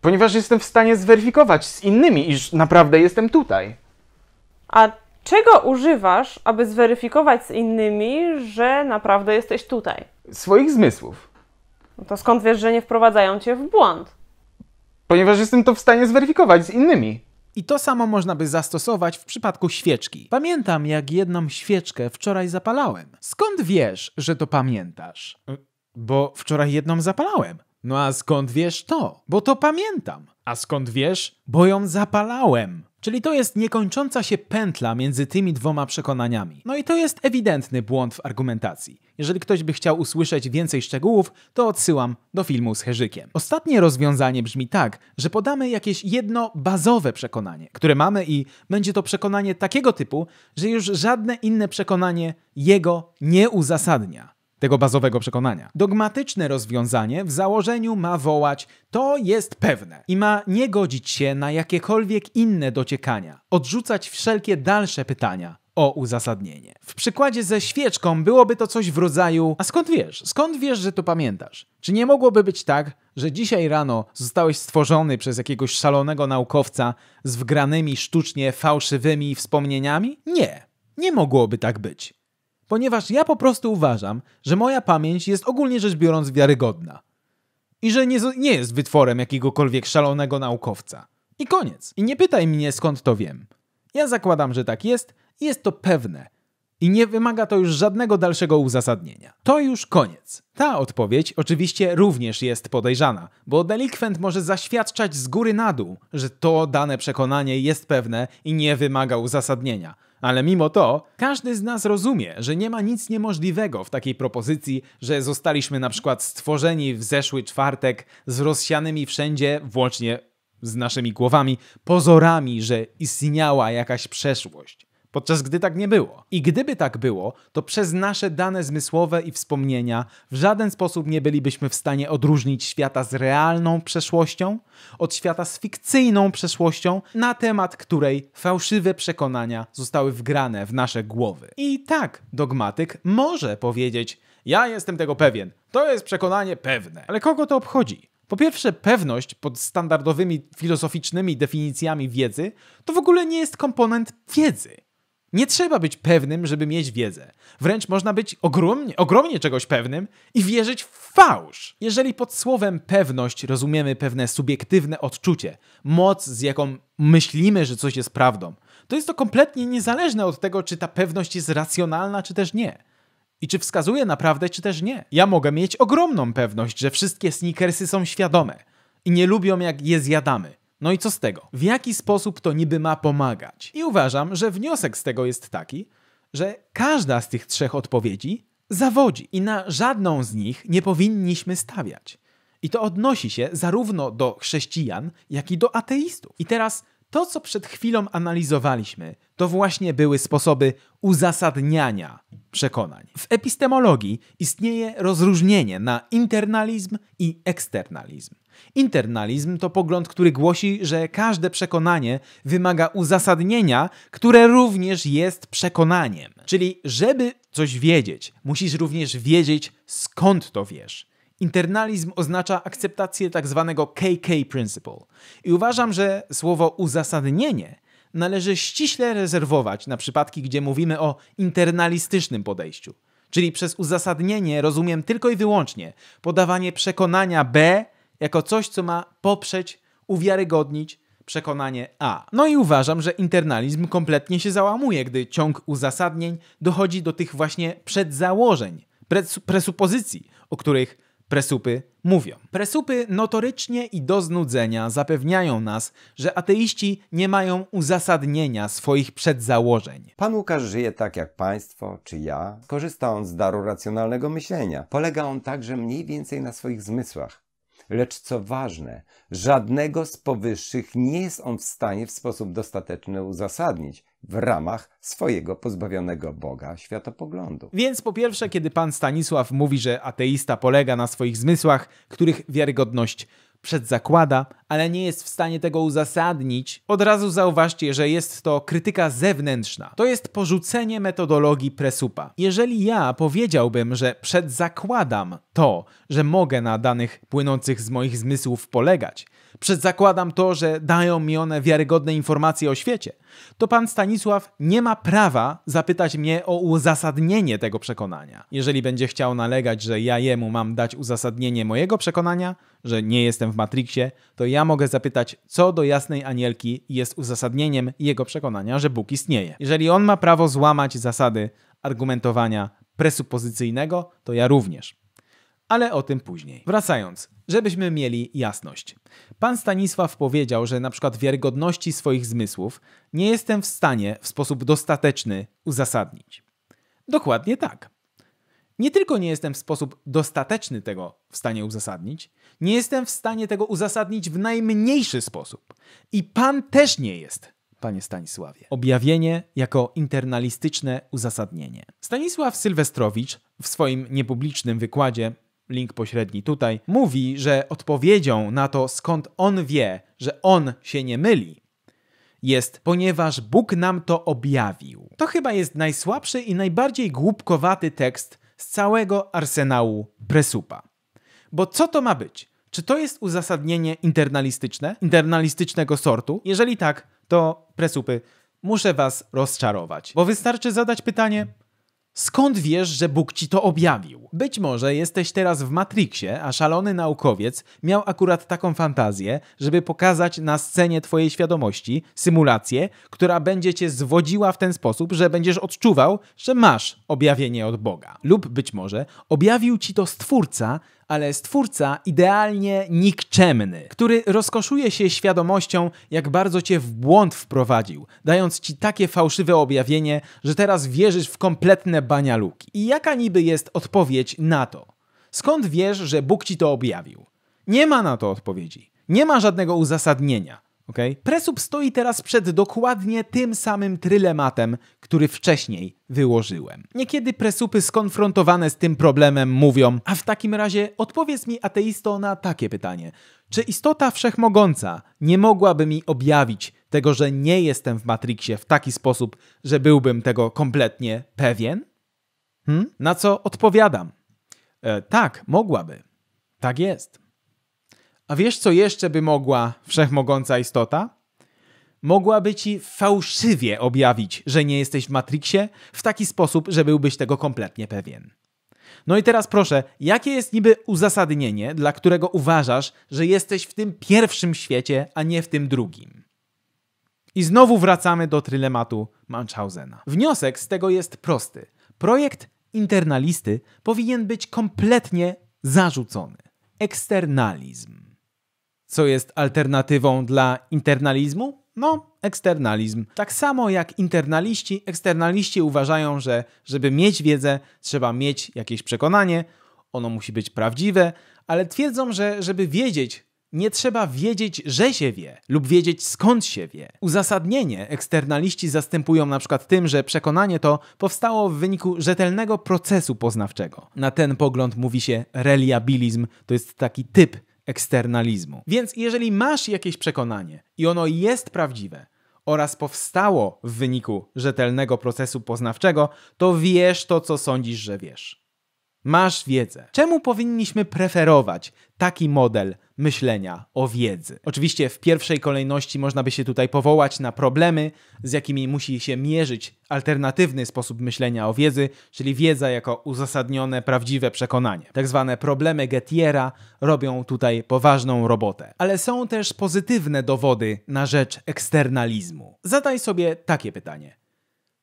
Ponieważ jestem w stanie zweryfikować z innymi, iż naprawdę jestem tutaj. A czego używasz, aby zweryfikować z innymi, że naprawdę jesteś tutaj? Swoich zmysłów. No to skąd wiesz, że nie wprowadzają cię w błąd? Ponieważ jestem to w stanie zweryfikować z innymi. I to samo można by zastosować w przypadku świeczki. Pamiętam, jak jedną świeczkę wczoraj zapalałem. Skąd wiesz, że to pamiętasz? Bo wczoraj jedną zapalałem. No a skąd wiesz to? Bo to pamiętam. A skąd wiesz? Bo ją zapalałem. Czyli to jest niekończąca się pętla między tymi dwoma przekonaniami. No i to jest ewidentny błąd w argumentacji. Jeżeli ktoś by chciał usłyszeć więcej szczegółów, to odsyłam do filmu z Herzykiem. Ostatnie rozwiązanie brzmi tak, że podamy jakieś jedno bazowe przekonanie, które mamy i będzie to przekonanie takiego typu, że już żadne inne przekonanie jego nie uzasadnia tego bazowego przekonania. Dogmatyczne rozwiązanie w założeniu ma wołać to jest pewne i ma nie godzić się na jakiekolwiek inne dociekania, odrzucać wszelkie dalsze pytania o uzasadnienie. W przykładzie ze świeczką byłoby to coś w rodzaju: A skąd wiesz? Skąd wiesz, że to pamiętasz? Czy nie mogłoby być tak, że dzisiaj rano zostałeś stworzony przez jakiegoś szalonego naukowca z wgranymi sztucznie fałszywymi wspomnieniami? Nie. Nie mogłoby tak być ponieważ ja po prostu uważam, że moja pamięć jest ogólnie rzecz biorąc wiarygodna. I że nie, nie jest wytworem jakiegokolwiek szalonego naukowca. I koniec. I nie pytaj mnie skąd to wiem. Ja zakładam, że tak jest i jest to pewne. I nie wymaga to już żadnego dalszego uzasadnienia. To już koniec. Ta odpowiedź oczywiście również jest podejrzana, bo delikwent może zaświadczać z góry na dół, że to dane przekonanie jest pewne i nie wymaga uzasadnienia. Ale mimo to, każdy z nas rozumie, że nie ma nic niemożliwego w takiej propozycji, że zostaliśmy na przykład stworzeni w zeszły czwartek z rozsianymi wszędzie, włącznie z naszymi głowami, pozorami, że istniała jakaś przeszłość podczas gdy tak nie było. I gdyby tak było, to przez nasze dane zmysłowe i wspomnienia w żaden sposób nie bylibyśmy w stanie odróżnić świata z realną przeszłością od świata z fikcyjną przeszłością, na temat której fałszywe przekonania zostały wgrane w nasze głowy. I tak, dogmatyk może powiedzieć: Ja jestem tego pewien, to jest przekonanie pewne. Ale kogo to obchodzi? Po pierwsze, pewność pod standardowymi filozoficznymi definicjami wiedzy to w ogóle nie jest komponent wiedzy. Nie trzeba być pewnym, żeby mieć wiedzę. Wręcz można być ogromnie, ogromnie czegoś pewnym i wierzyć w fałsz. Jeżeli pod słowem pewność rozumiemy pewne subiektywne odczucie, moc, z jaką myślimy, że coś jest prawdą, to jest to kompletnie niezależne od tego, czy ta pewność jest racjonalna, czy też nie. I czy wskazuje na prawdę, czy też nie. Ja mogę mieć ogromną pewność, że wszystkie sneakersy są świadome i nie lubią, jak je zjadamy. No i co z tego? W jaki sposób to niby ma pomagać? I uważam, że wniosek z tego jest taki, że każda z tych trzech odpowiedzi zawodzi i na żadną z nich nie powinniśmy stawiać. I to odnosi się zarówno do chrześcijan, jak i do ateistów. I teraz to, co przed chwilą analizowaliśmy, to właśnie były sposoby uzasadniania przekonań. W epistemologii istnieje rozróżnienie na internalizm i eksternalizm. Internalizm to pogląd, który głosi, że każde przekonanie wymaga uzasadnienia, które również jest przekonaniem. Czyli, żeby coś wiedzieć, musisz również wiedzieć, skąd to wiesz. Internalizm oznacza akceptację tak zwanego KK Principle. I uważam, że słowo uzasadnienie należy ściśle rezerwować na przypadki, gdzie mówimy o internalistycznym podejściu. Czyli przez uzasadnienie rozumiem tylko i wyłącznie podawanie przekonania B jako coś, co ma poprzeć, uwiarygodnić przekonanie A. No i uważam, że internalizm kompletnie się załamuje, gdy ciąg uzasadnień dochodzi do tych właśnie przedzałożeń, presupozycji, o których presupy mówią. Presupy notorycznie i do znudzenia zapewniają nas, że ateiści nie mają uzasadnienia swoich przedzałożeń. Pan Łukasz żyje tak jak państwo czy ja. Korzysta on z daru racjonalnego myślenia. Polega on także mniej więcej na swoich zmysłach. Lecz co ważne, żadnego z powyższych nie jest on w stanie w sposób dostateczny uzasadnić w ramach swojego pozbawionego Boga światopoglądu. Więc po pierwsze, kiedy pan Stanisław mówi, że ateista polega na swoich zmysłach, których wiarygodność przedzakłada, ale nie jest w stanie tego uzasadnić, od razu zauważcie, że jest to krytyka zewnętrzna. To jest porzucenie metodologii presupa. Jeżeli ja powiedziałbym, że przedzakładam to, że mogę na danych płynących z moich zmysłów polegać, przedzakładam to, że dają mi one wiarygodne informacje o świecie, to pan Stanisław nie ma prawa zapytać mnie o uzasadnienie tego przekonania. Jeżeli będzie chciał nalegać, że ja jemu mam dać uzasadnienie mojego przekonania, że nie jestem w Matrixie, to ja mogę zapytać, co do jasnej anielki jest uzasadnieniem jego przekonania, że Bóg istnieje. Jeżeli on ma prawo złamać zasady argumentowania presupozycyjnego, to ja również. Ale o tym później. Wracając, żebyśmy mieli jasność. Pan Stanisław powiedział, że na przykład wiarygodności swoich zmysłów nie jestem w stanie w sposób dostateczny uzasadnić. Dokładnie tak. Nie tylko nie jestem w sposób dostateczny tego w stanie uzasadnić, nie jestem w stanie tego uzasadnić w najmniejszy sposób. I pan też nie jest, panie Stanisławie. Objawienie jako internalistyczne uzasadnienie. Stanisław Sylwestrowicz w swoim niepublicznym wykładzie link pośredni tutaj, mówi, że odpowiedzią na to, skąd on wie, że on się nie myli, jest ponieważ Bóg nam to objawił. To chyba jest najsłabszy i najbardziej głupkowaty tekst z całego arsenału Presupa. Bo co to ma być? Czy to jest uzasadnienie internalistyczne, internalistycznego sortu? Jeżeli tak, to Presupy, muszę was rozczarować. Bo wystarczy zadać pytanie, Skąd wiesz, że Bóg ci to objawił? Być może jesteś teraz w Matrixie, a szalony naukowiec miał akurat taką fantazję, żeby pokazać na scenie twojej świadomości symulację, która będzie cię zwodziła w ten sposób, że będziesz odczuwał, że masz objawienie od Boga. Lub być może objawił ci to Stwórca, ale Stwórca idealnie nikczemny, który rozkoszuje się świadomością, jak bardzo cię w błąd wprowadził, dając ci takie fałszywe objawienie, że teraz wierzysz w kompletne banialuki. I jaka niby jest odpowiedź na to? Skąd wiesz, że Bóg ci to objawił? Nie ma na to odpowiedzi. Nie ma żadnego uzasadnienia. Okay? Presup stoi teraz przed dokładnie tym samym trylematem, który wcześniej wyłożyłem. Niekiedy presupy skonfrontowane z tym problemem mówią, a w takim razie odpowiedz mi ateisto na takie pytanie. Czy istota wszechmogąca nie mogłaby mi objawić tego, że nie jestem w Matrixie w taki sposób, że byłbym tego kompletnie pewien? Hmm? Na co odpowiadam? E, tak, mogłaby. Tak jest. A wiesz, co jeszcze by mogła wszechmogąca istota? Mogłaby ci fałszywie objawić, że nie jesteś w Matrixie w taki sposób, że byłbyś tego kompletnie pewien. No i teraz proszę, jakie jest niby uzasadnienie, dla którego uważasz, że jesteś w tym pierwszym świecie, a nie w tym drugim? I znowu wracamy do trylematu Munchausena. Wniosek z tego jest prosty. Projekt internalisty powinien być kompletnie zarzucony. Eksternalizm. Co jest alternatywą dla internalizmu? No, eksternalizm. Tak samo jak internaliści, eksternaliści uważają, że żeby mieć wiedzę, trzeba mieć jakieś przekonanie, ono musi być prawdziwe, ale twierdzą, że żeby wiedzieć, nie trzeba wiedzieć, że się wie, lub wiedzieć skąd się wie. Uzasadnienie eksternaliści zastępują na przykład tym, że przekonanie to powstało w wyniku rzetelnego procesu poznawczego. Na ten pogląd mówi się reliabilizm, to jest taki typ eksternalizmu. Więc jeżeli masz jakieś przekonanie i ono jest prawdziwe oraz powstało w wyniku rzetelnego procesu poznawczego, to wiesz to, co sądzisz, że wiesz. Masz wiedzę. Czemu powinniśmy preferować taki model myślenia o wiedzy? Oczywiście w pierwszej kolejności można by się tutaj powołać na problemy, z jakimi musi się mierzyć alternatywny sposób myślenia o wiedzy, czyli wiedza jako uzasadnione, prawdziwe przekonanie. Tak zwane problemy Gettiera robią tutaj poważną robotę. Ale są też pozytywne dowody na rzecz eksternalizmu. Zadaj sobie takie pytanie.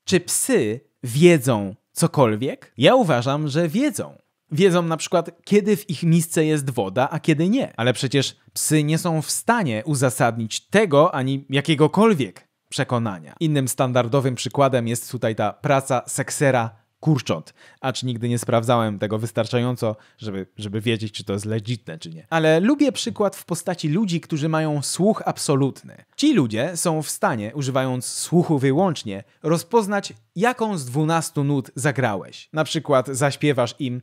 Czy psy wiedzą cokolwiek? Ja uważam, że wiedzą. Wiedzą na przykład, kiedy w ich misce jest woda, a kiedy nie. Ale przecież psy nie są w stanie uzasadnić tego ani jakiegokolwiek przekonania. Innym standardowym przykładem jest tutaj ta praca seksera kurcząt, acz nigdy nie sprawdzałem tego wystarczająco, żeby, żeby wiedzieć, czy to jest legitne, czy nie. Ale lubię przykład w postaci ludzi, którzy mają słuch absolutny. Ci ludzie są w stanie, używając słuchu wyłącznie, rozpoznać, jaką z 12 nut zagrałeś. Na przykład zaśpiewasz im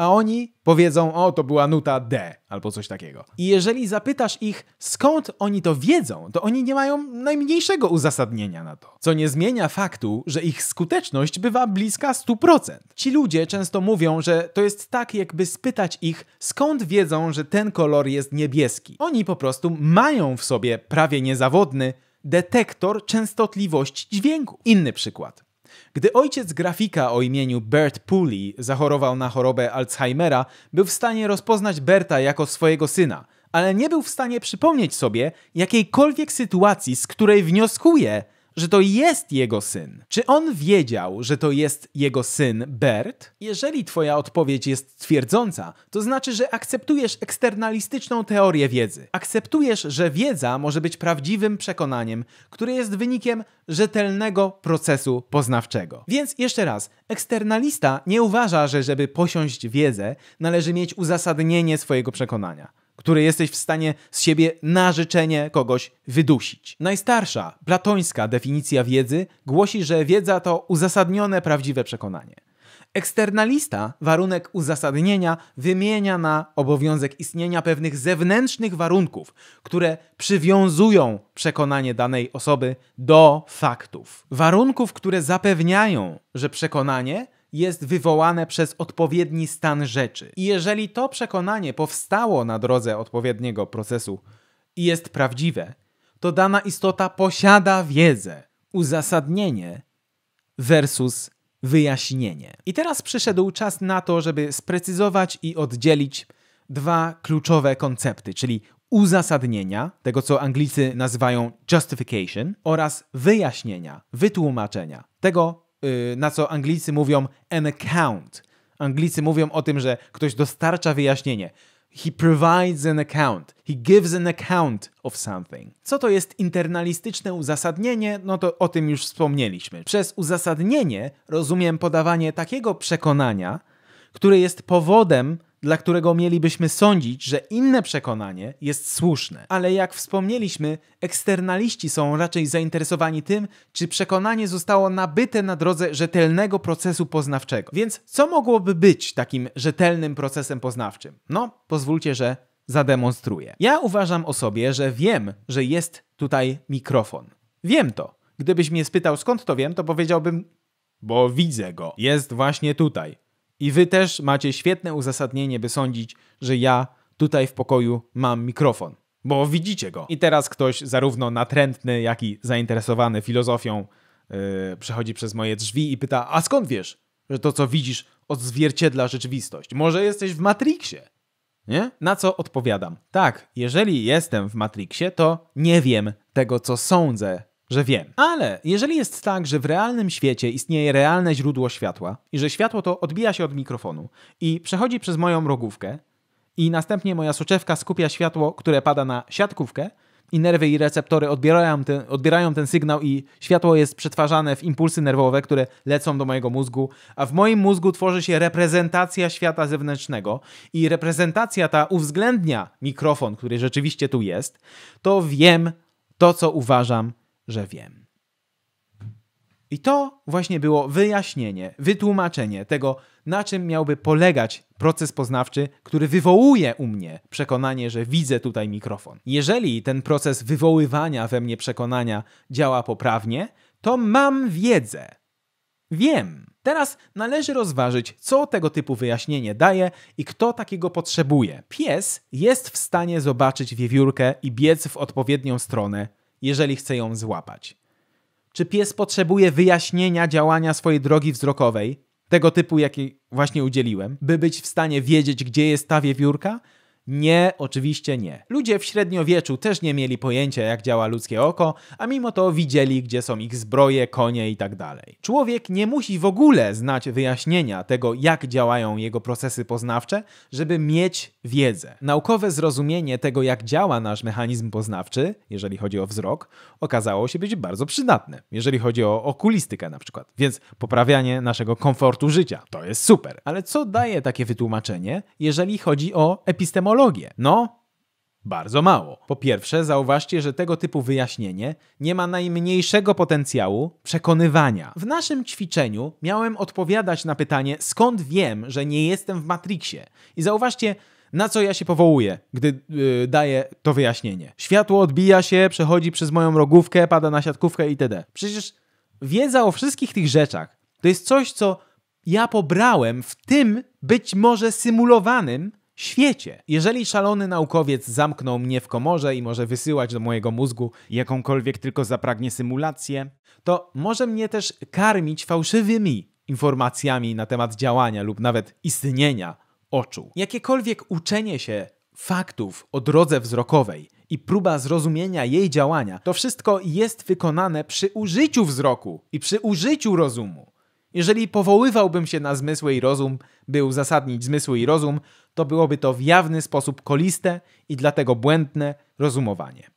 a oni powiedzą, o, to była nuta D albo coś takiego. I jeżeli zapytasz ich, skąd oni to wiedzą, to oni nie mają najmniejszego uzasadnienia na to. Co nie zmienia faktu, że ich skuteczność bywa bliska 100%. Ci ludzie często mówią, że to jest tak, jakby spytać ich, skąd wiedzą, że ten kolor jest niebieski. Oni po prostu mają w sobie prawie niezawodny detektor częstotliwości dźwięku. Inny przykład. Gdy ojciec grafika o imieniu Bert Pooley zachorował na chorobę Alzheimera, był w stanie rozpoznać Berta jako swojego syna, ale nie był w stanie przypomnieć sobie jakiejkolwiek sytuacji, z której wnioskuje, że to jest jego syn. Czy on wiedział, że to jest jego syn Bert? Jeżeli twoja odpowiedź jest twierdząca, to znaczy, że akceptujesz eksternalistyczną teorię wiedzy. Akceptujesz, że wiedza może być prawdziwym przekonaniem, które jest wynikiem rzetelnego procesu poznawczego. Więc jeszcze raz, eksternalista nie uważa, że żeby posiąść wiedzę, należy mieć uzasadnienie swojego przekonania który jesteś w stanie z siebie na życzenie kogoś wydusić. Najstarsza, platońska definicja wiedzy głosi, że wiedza to uzasadnione, prawdziwe przekonanie. Eksternalista warunek uzasadnienia wymienia na obowiązek istnienia pewnych zewnętrznych warunków, które przywiązują przekonanie danej osoby do faktów. Warunków, które zapewniają, że przekonanie jest wywołane przez odpowiedni stan rzeczy. I jeżeli to przekonanie powstało na drodze odpowiedniego procesu i jest prawdziwe, to dana istota posiada wiedzę. Uzasadnienie versus wyjaśnienie. I teraz przyszedł czas na to, żeby sprecyzować i oddzielić dwa kluczowe koncepty, czyli uzasadnienia, tego co Anglicy nazywają justification, oraz wyjaśnienia, wytłumaczenia, tego na co Anglicy mówią an account. Anglicy mówią o tym, że ktoś dostarcza wyjaśnienie. He provides an account. He gives an account of something. Co to jest internalistyczne uzasadnienie? No to o tym już wspomnieliśmy. Przez uzasadnienie rozumiem podawanie takiego przekonania, które jest powodem dla którego mielibyśmy sądzić, że inne przekonanie jest słuszne. Ale jak wspomnieliśmy, eksternaliści są raczej zainteresowani tym, czy przekonanie zostało nabyte na drodze rzetelnego procesu poznawczego. Więc co mogłoby być takim rzetelnym procesem poznawczym? No, pozwólcie, że zademonstruję. Ja uważam o sobie, że wiem, że jest tutaj mikrofon. Wiem to. Gdybyś mnie spytał skąd to wiem, to powiedziałbym, bo widzę go. Jest właśnie tutaj. I wy też macie świetne uzasadnienie, by sądzić, że ja tutaj w pokoju mam mikrofon. Bo widzicie go. I teraz ktoś zarówno natrętny, jak i zainteresowany filozofią yy, przechodzi przez moje drzwi i pyta, a skąd wiesz, że to co widzisz odzwierciedla rzeczywistość? Może jesteś w Matrixie? Nie? Na co odpowiadam? Tak, jeżeli jestem w Matrixie, to nie wiem tego, co sądzę, że wiem. Ale jeżeli jest tak, że w realnym świecie istnieje realne źródło światła i że światło to odbija się od mikrofonu i przechodzi przez moją rogówkę i następnie moja soczewka skupia światło, które pada na siatkówkę i nerwy i receptory odbierają ten, odbierają ten sygnał i światło jest przetwarzane w impulsy nerwowe, które lecą do mojego mózgu, a w moim mózgu tworzy się reprezentacja świata zewnętrznego i reprezentacja ta uwzględnia mikrofon, który rzeczywiście tu jest, to wiem to, co uważam, że wiem. I to właśnie było wyjaśnienie, wytłumaczenie tego, na czym miałby polegać proces poznawczy, który wywołuje u mnie przekonanie, że widzę tutaj mikrofon. Jeżeli ten proces wywoływania we mnie przekonania działa poprawnie, to mam wiedzę. Wiem. Teraz należy rozważyć, co tego typu wyjaśnienie daje i kto takiego potrzebuje. Pies jest w stanie zobaczyć wiewiórkę i biec w odpowiednią stronę, jeżeli chce ją złapać. Czy pies potrzebuje wyjaśnienia działania swojej drogi wzrokowej, tego typu, jakiej właśnie udzieliłem, by być w stanie wiedzieć, gdzie jest ta wiewiórka? Nie, oczywiście nie. Ludzie w średniowieczu też nie mieli pojęcia, jak działa ludzkie oko, a mimo to widzieli, gdzie są ich zbroje, konie i tak. Człowiek nie musi w ogóle znać wyjaśnienia tego, jak działają jego procesy poznawcze, żeby mieć wiedzę. Naukowe zrozumienie tego, jak działa nasz mechanizm poznawczy, jeżeli chodzi o wzrok, okazało się być bardzo przydatne, jeżeli chodzi o okulistykę na przykład. Więc poprawianie naszego komfortu życia to jest super. Ale co daje takie wytłumaczenie, jeżeli chodzi o epistemologię? No, bardzo mało. Po pierwsze, zauważcie, że tego typu wyjaśnienie nie ma najmniejszego potencjału przekonywania. W naszym ćwiczeniu miałem odpowiadać na pytanie, skąd wiem, że nie jestem w Matrixie. I zauważcie, na co ja się powołuję, gdy yy, daję to wyjaśnienie. Światło odbija się, przechodzi przez moją rogówkę, pada na siatkówkę itd. Przecież wiedza o wszystkich tych rzeczach to jest coś, co ja pobrałem w tym być może symulowanym świecie. Jeżeli szalony naukowiec zamknął mnie w komorze i może wysyłać do mojego mózgu jakąkolwiek tylko zapragnie symulację, to może mnie też karmić fałszywymi informacjami na temat działania lub nawet istnienia oczu. Jakiekolwiek uczenie się faktów o drodze wzrokowej i próba zrozumienia jej działania, to wszystko jest wykonane przy użyciu wzroku i przy użyciu rozumu. Jeżeli powoływałbym się na zmysły i rozum, by uzasadnić zmysły i rozum, to byłoby to w jawny sposób koliste i dlatego błędne rozumowanie.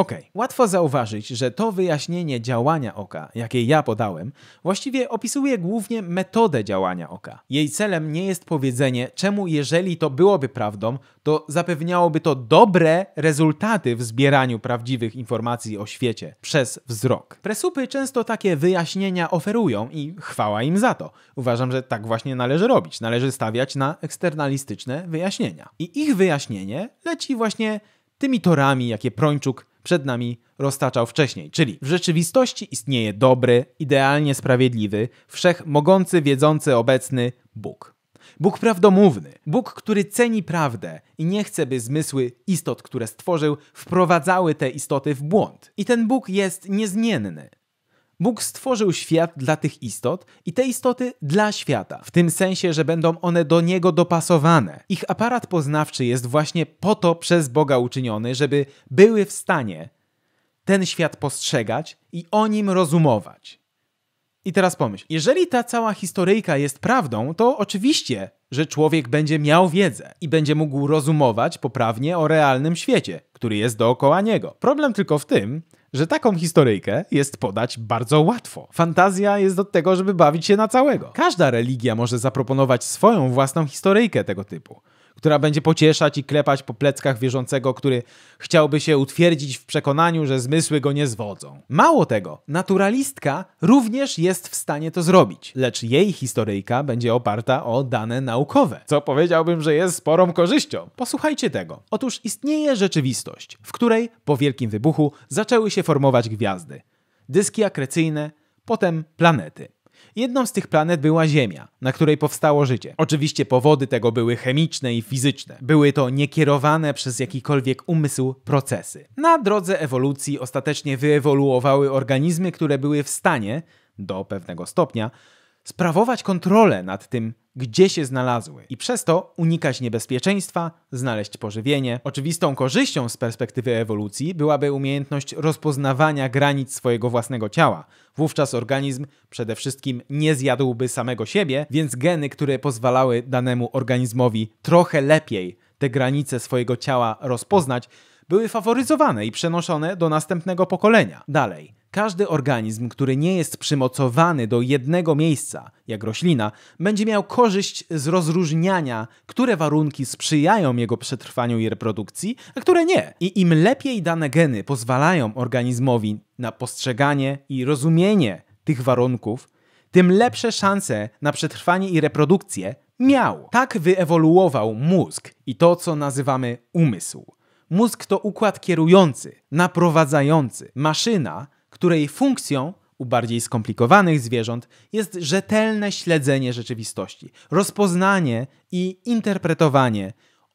Ok, łatwo zauważyć, że to wyjaśnienie działania oka, jakie ja podałem, właściwie opisuje głównie metodę działania oka. Jej celem nie jest powiedzenie, czemu jeżeli to byłoby prawdą, to zapewniałoby to dobre rezultaty w zbieraniu prawdziwych informacji o świecie przez wzrok. Presupy często takie wyjaśnienia oferują i chwała im za to. Uważam, że tak właśnie należy robić. Należy stawiać na eksternalistyczne wyjaśnienia. I ich wyjaśnienie leci właśnie tymi torami, jakie Prończuk przed nami roztaczał wcześniej. Czyli w rzeczywistości istnieje dobry, idealnie sprawiedliwy, wszechmogący, wiedzący, obecny Bóg. Bóg prawdomówny, Bóg, który ceni prawdę i nie chce, by zmysły istot, które stworzył, wprowadzały te istoty w błąd. I ten Bóg jest niezmienny. Bóg stworzył świat dla tych istot i te istoty dla świata, w tym sensie, że będą one do niego dopasowane. Ich aparat poznawczy jest właśnie po to przez Boga uczyniony, żeby były w stanie ten świat postrzegać i o nim rozumować. I teraz pomyśl, jeżeli ta cała historyjka jest prawdą, to oczywiście, że człowiek będzie miał wiedzę i będzie mógł rozumować poprawnie o realnym świecie, który jest dookoła niego. Problem tylko w tym, że taką historyjkę jest podać bardzo łatwo. Fantazja jest od tego, żeby bawić się na całego. Każda religia może zaproponować swoją własną historyjkę tego typu która będzie pocieszać i klepać po pleckach wierzącego, który chciałby się utwierdzić w przekonaniu, że zmysły go nie zwodzą. Mało tego, naturalistka również jest w stanie to zrobić, lecz jej historyjka będzie oparta o dane naukowe, co powiedziałbym, że jest sporą korzyścią. Posłuchajcie tego. Otóż istnieje rzeczywistość, w której po wielkim wybuchu zaczęły się formować gwiazdy. Dyski akrecyjne, potem planety. Jedną z tych planet była Ziemia, na której powstało życie. Oczywiście powody tego były chemiczne i fizyczne. Były to niekierowane przez jakikolwiek umysł procesy. Na drodze ewolucji ostatecznie wyewoluowały organizmy, które były w stanie, do pewnego stopnia, sprawować kontrolę nad tym, gdzie się znalazły i przez to unikać niebezpieczeństwa, znaleźć pożywienie. Oczywistą korzyścią z perspektywy ewolucji byłaby umiejętność rozpoznawania granic swojego własnego ciała. Wówczas organizm przede wszystkim nie zjadłby samego siebie, więc geny, które pozwalały danemu organizmowi trochę lepiej te granice swojego ciała rozpoznać, były faworyzowane i przenoszone do następnego pokolenia. Dalej. Każdy organizm, który nie jest przymocowany do jednego miejsca, jak roślina, będzie miał korzyść z rozróżniania, które warunki sprzyjają jego przetrwaniu i reprodukcji, a które nie. I im lepiej dane geny pozwalają organizmowi na postrzeganie i rozumienie tych warunków, tym lepsze szanse na przetrwanie i reprodukcję miał. Tak wyewoluował mózg i to, co nazywamy umysł. Mózg to układ kierujący, naprowadzający, maszyna, której funkcją u bardziej skomplikowanych zwierząt jest rzetelne śledzenie rzeczywistości, rozpoznanie i interpretowanie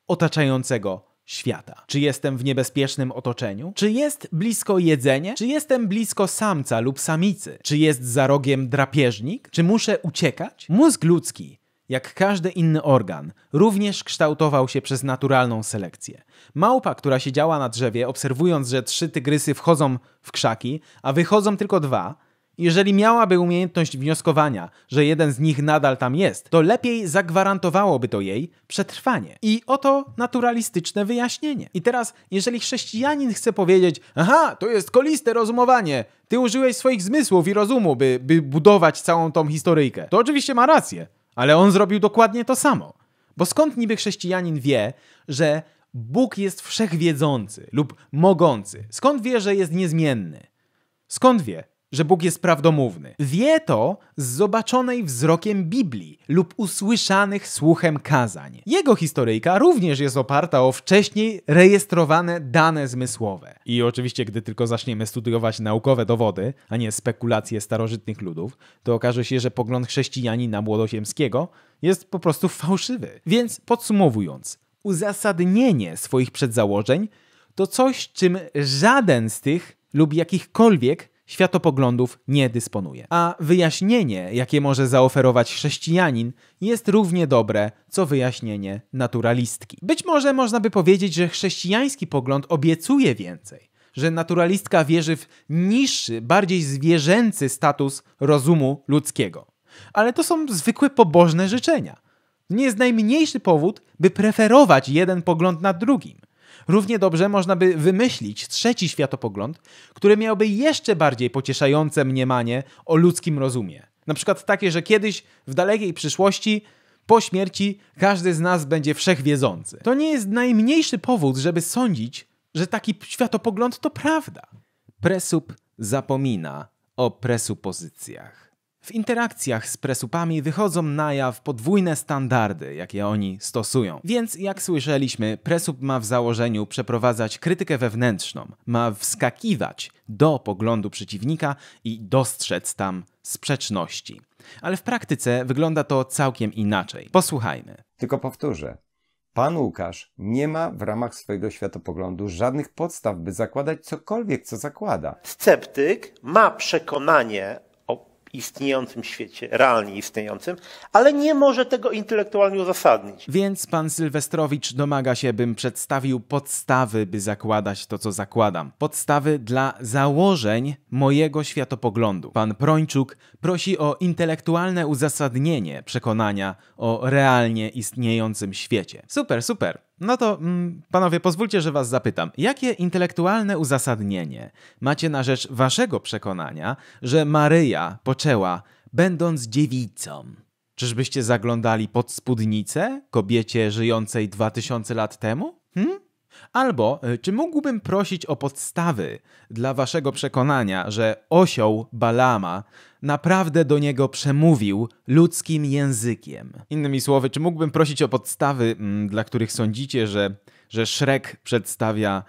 otaczającego świata. Czy jestem w niebezpiecznym otoczeniu? Czy jest blisko jedzenie? Czy jestem blisko samca lub samicy? Czy jest za rogiem drapieżnik? Czy muszę uciekać? Mózg ludzki jak każdy inny organ, również kształtował się przez naturalną selekcję. Małpa, która siedziała na drzewie, obserwując, że trzy tygrysy wchodzą w krzaki, a wychodzą tylko dwa, jeżeli miałaby umiejętność wnioskowania, że jeden z nich nadal tam jest, to lepiej zagwarantowałoby to jej przetrwanie. I oto naturalistyczne wyjaśnienie. I teraz, jeżeli chrześcijanin chce powiedzieć, aha, to jest koliste rozumowanie, ty użyłeś swoich zmysłów i rozumu, by, by budować całą tą historyjkę, to oczywiście ma rację. Ale on zrobił dokładnie to samo. Bo skąd niby chrześcijanin wie, że Bóg jest wszechwiedzący lub mogący? Skąd wie, że jest niezmienny? Skąd wie, że Bóg jest prawdomówny. Wie to z zobaczonej wzrokiem Biblii lub usłyszanych słuchem kazań. Jego historyjka również jest oparta o wcześniej rejestrowane dane zmysłowe. I oczywiście, gdy tylko zaczniemy studiować naukowe dowody, a nie spekulacje starożytnych ludów, to okaże się, że pogląd chrześcijanina Młodosiemskiego jest po prostu fałszywy. Więc podsumowując, uzasadnienie swoich przedzałożeń to coś, czym żaden z tych lub jakichkolwiek światopoglądów nie dysponuje. A wyjaśnienie, jakie może zaoferować chrześcijanin, jest równie dobre, co wyjaśnienie naturalistki. Być może można by powiedzieć, że chrześcijański pogląd obiecuje więcej, że naturalistka wierzy w niższy, bardziej zwierzęcy status rozumu ludzkiego. Ale to są zwykłe pobożne życzenia. Nie jest najmniejszy powód, by preferować jeden pogląd nad drugim. Równie dobrze można by wymyślić trzeci światopogląd, który miałby jeszcze bardziej pocieszające mniemanie o ludzkim rozumie. Na przykład takie, że kiedyś w dalekiej przyszłości po śmierci każdy z nas będzie wszechwiedzący. To nie jest najmniejszy powód, żeby sądzić, że taki światopogląd to prawda. Presup zapomina o presupozycjach. W interakcjach z presupami wychodzą na jaw podwójne standardy, jakie oni stosują. Więc, jak słyszeliśmy, presup ma w założeniu przeprowadzać krytykę wewnętrzną, ma wskakiwać do poglądu przeciwnika i dostrzec tam sprzeczności. Ale w praktyce wygląda to całkiem inaczej. Posłuchajmy. Tylko powtórzę. Pan Łukasz nie ma w ramach swojego światopoglądu żadnych podstaw, by zakładać cokolwiek, co zakłada. Sceptyk ma przekonanie istniejącym świecie, realnie istniejącym, ale nie może tego intelektualnie uzasadnić. Więc pan Sylwestrowicz domaga się, bym przedstawił podstawy, by zakładać to, co zakładam. Podstawy dla założeń mojego światopoglądu. Pan Prończuk prosi o intelektualne uzasadnienie przekonania o realnie istniejącym świecie. Super, super. No to, mm, panowie, pozwólcie, że was zapytam. Jakie intelektualne uzasadnienie macie na rzecz waszego przekonania, że Maryja poczęła, będąc dziewicą? Czyżbyście zaglądali pod spódnicę kobiecie żyjącej 2000 lat temu? Hm? Albo y, czy mógłbym prosić o podstawy dla waszego przekonania, że osioł Balama naprawdę do niego przemówił ludzkim językiem? Innymi słowy, czy mógłbym prosić o podstawy, mm, dla których sądzicie, że, że Shrek przedstawia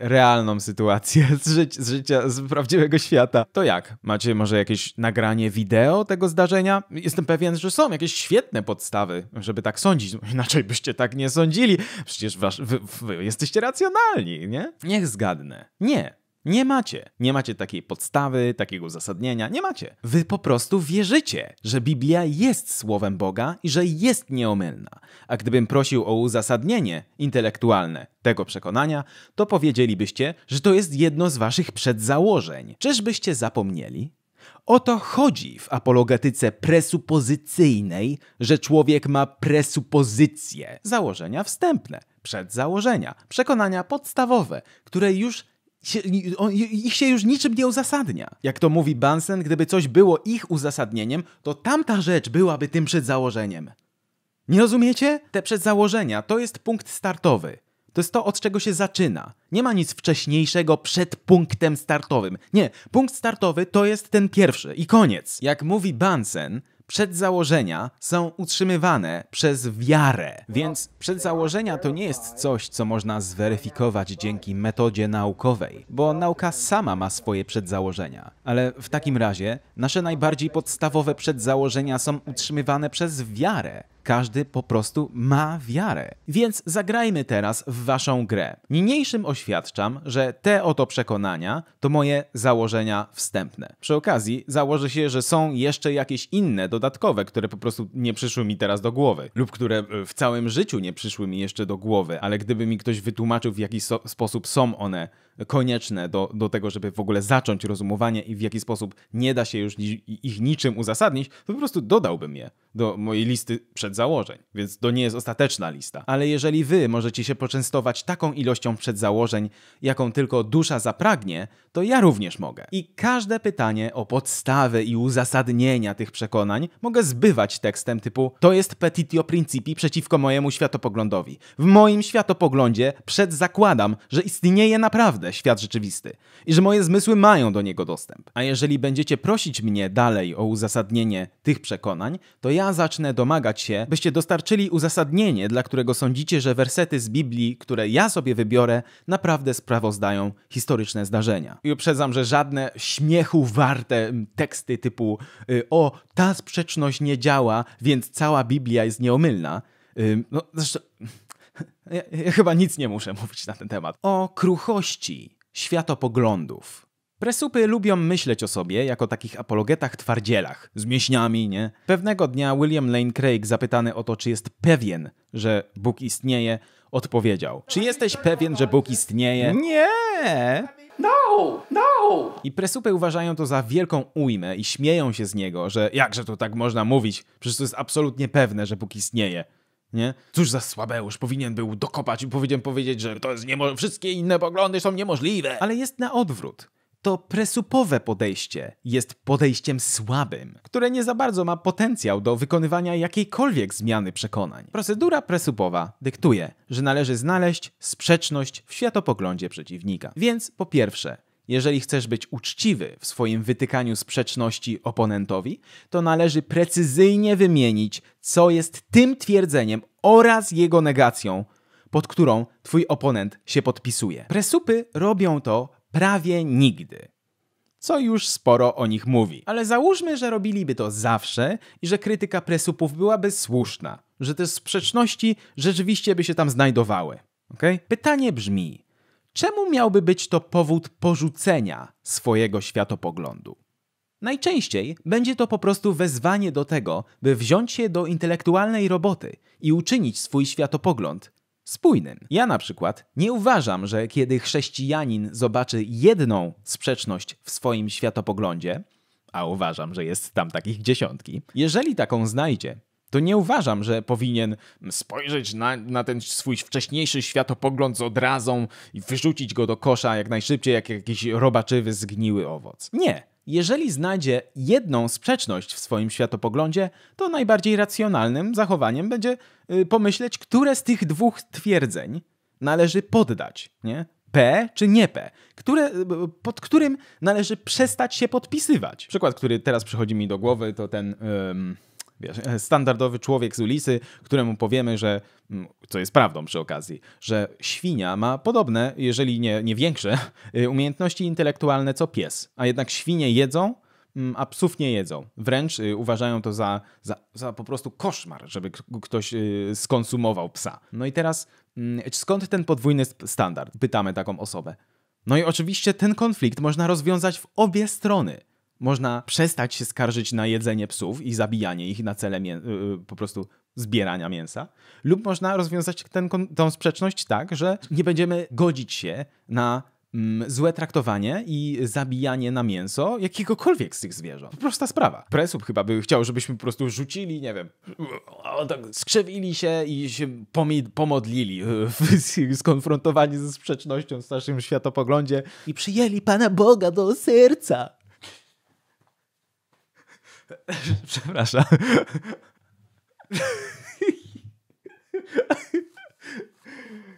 realną sytuację z, ży z życia, z prawdziwego świata. To jak? Macie może jakieś nagranie wideo tego zdarzenia? Jestem pewien, że są jakieś świetne podstawy, żeby tak sądzić. No, inaczej byście tak nie sądzili. Przecież wasz, wy, wy jesteście racjonalni, nie? Niech zgadnę. Nie. Nie macie. Nie macie takiej podstawy, takiego uzasadnienia. Nie macie. Wy po prostu wierzycie, że Biblia jest słowem Boga i że jest nieomylna. A gdybym prosił o uzasadnienie intelektualne tego przekonania, to powiedzielibyście, że to jest jedno z waszych przedzałożeń. Czyżbyście zapomnieli? O to chodzi w apologetyce presupozycyjnej, że człowiek ma presupozycje, założenia wstępne, przedzałożenia, przekonania podstawowe, które już ich się już niczym nie uzasadnia. Jak to mówi Bunsen, gdyby coś było ich uzasadnieniem, to tamta rzecz byłaby tym przedzałożeniem. Nie rozumiecie? Te przedzałożenia to jest punkt startowy. To jest to, od czego się zaczyna. Nie ma nic wcześniejszego przed punktem startowym. Nie, punkt startowy to jest ten pierwszy i koniec. Jak mówi Bunsen, przedzałożenia są utrzymywane przez wiarę. Więc przedzałożenia to nie jest coś, co można zweryfikować dzięki metodzie naukowej, bo nauka sama ma swoje przedzałożenia. Ale w takim razie nasze najbardziej podstawowe przedzałożenia są utrzymywane przez wiarę. Każdy po prostu ma wiarę. Więc zagrajmy teraz w waszą grę. Niniejszym oświadczam, że te oto przekonania to moje założenia wstępne. Przy okazji założę się, że są jeszcze jakieś inne, dodatkowe, które po prostu nie przyszły mi teraz do głowy, lub które e, w całym życiu nie przyszły mi jeszcze do głowy, ale gdyby mi ktoś wytłumaczył, w jaki so sposób są one konieczne do, do tego, żeby w ogóle zacząć rozumowanie i w jaki sposób nie da się już ich niczym uzasadnić, to po prostu dodałbym je do mojej listy przedzałożeń. Więc to nie jest ostateczna lista. Ale jeżeli wy możecie się poczęstować taką ilością przedzałożeń, jaką tylko dusza zapragnie, to ja również mogę. I każde pytanie o podstawę i uzasadnienia tych przekonań mogę zbywać tekstem typu to jest petitio principi przeciwko mojemu światopoglądowi. W moim światopoglądzie przedzakładam, że istnieje naprawdę świat rzeczywisty i że moje zmysły mają do niego dostęp. A jeżeli będziecie prosić mnie dalej o uzasadnienie tych przekonań, to ja zacznę domagać się, byście dostarczyli uzasadnienie, dla którego sądzicie, że wersety z Biblii, które ja sobie wybiorę, naprawdę sprawozdają historyczne zdarzenia. I uprzedzam, że żadne śmiechu warte teksty typu y, o, ta sprzeczność nie działa, więc cała Biblia jest nieomylna. No, zresztą ja, ja chyba nic nie muszę mówić na ten temat. O kruchości światopoglądów. Presupy lubią myśleć o sobie jako takich apologetach twardzielach, z mięśniami, nie? Pewnego dnia William Lane Craig zapytany o to, czy jest pewien, że Bóg istnieje, odpowiedział: Czy jesteś pewien, że Bóg istnieje? Nie! No, no! I presupy uważają to za wielką ujmę i śmieją się z niego, że jakże to tak można mówić, przecież to jest absolutnie pewne, że Bóg istnieje. Nie? Cóż za słabeusz, powinien był dokopać i powinien powiedzieć, że to jest niemo- wszystkie inne poglądy są niemożliwe. Ale jest na odwrót. To presupowe podejście jest podejściem słabym, które nie za bardzo ma potencjał do wykonywania jakiejkolwiek zmiany przekonań. Procedura presupowa dyktuje, że należy znaleźć sprzeczność w światopoglądzie przeciwnika. Więc po pierwsze, jeżeli chcesz być uczciwy w swoim wytykaniu sprzeczności oponentowi, to należy precyzyjnie wymienić, co jest tym twierdzeniem oraz jego negacją, pod którą twój oponent się podpisuje. Presupy robią to prawie nigdy. co już sporo o nich mówi. Ale załóżmy, że robiliby to zawsze i że krytyka presupów byłaby słuszna, że te sprzeczności rzeczywiście by się tam znajdowały. Okay? Pytanie brzmi, czemu miałby być to powód porzucenia swojego światopoglądu? Najczęściej będzie to po prostu wezwanie do tego, by wziąć się do intelektualnej roboty i uczynić swój światopogląd spójnym. Ja na przykład nie uważam, że kiedy chrześcijanin zobaczy jedną sprzeczność w swoim światopoglądzie, a uważam, że jest tam takich dziesiątki, jeżeli taką znajdzie, to nie uważam, że powinien spojrzeć na, na, ten swój wcześniejszy światopogląd z odrazą i wyrzucić go do kosza jak najszybciej, jak jakiś robaczywy, zgniły owoc. Nie. Jeżeli znajdzie jedną sprzeczność w swoim światopoglądzie, to najbardziej racjonalnym zachowaniem będzie y, pomyśleć, które z tych dwóch twierdzeń należy poddać. Nie? P czy nie P, które, y, pod którym należy przestać się podpisywać. Przykład, który teraz przychodzi mi do głowy, to ten wiesz, standardowy człowiek z ulicy, któremu powiemy, że, mm, co jest prawdą przy okazji, że świnia ma podobne, jeżeli nie, nie większe, y, umiejętności intelektualne co pies, a jednak świnie jedzą, mm, a psów nie jedzą. Wręcz y, uważają to za, za, za po prostu koszmar, żeby ktoś y, skonsumował psa. No i teraz mm, skąd ten podwójny standard? Pytamy taką osobę. No i oczywiście ten konflikt można rozwiązać w obie strony. Można przestać się skarżyć na jedzenie psów i zabijanie ich na cele mię- y, po prostu zbierania mięsa, lub można rozwiązać tą sprzeczność tak, że nie będziemy godzić się na mm, złe traktowanie i zabijanie na mięso jakiegokolwiek z tych zwierząt. Prosta sprawa. Presup chyba by chciał, żebyśmy po prostu rzucili, nie wiem, tak skrzewili się i się pomodlili, skonfrontowani ze sprzecznością w naszym światopoglądzie i przyjęli Pana Boga do serca. Przepraszam.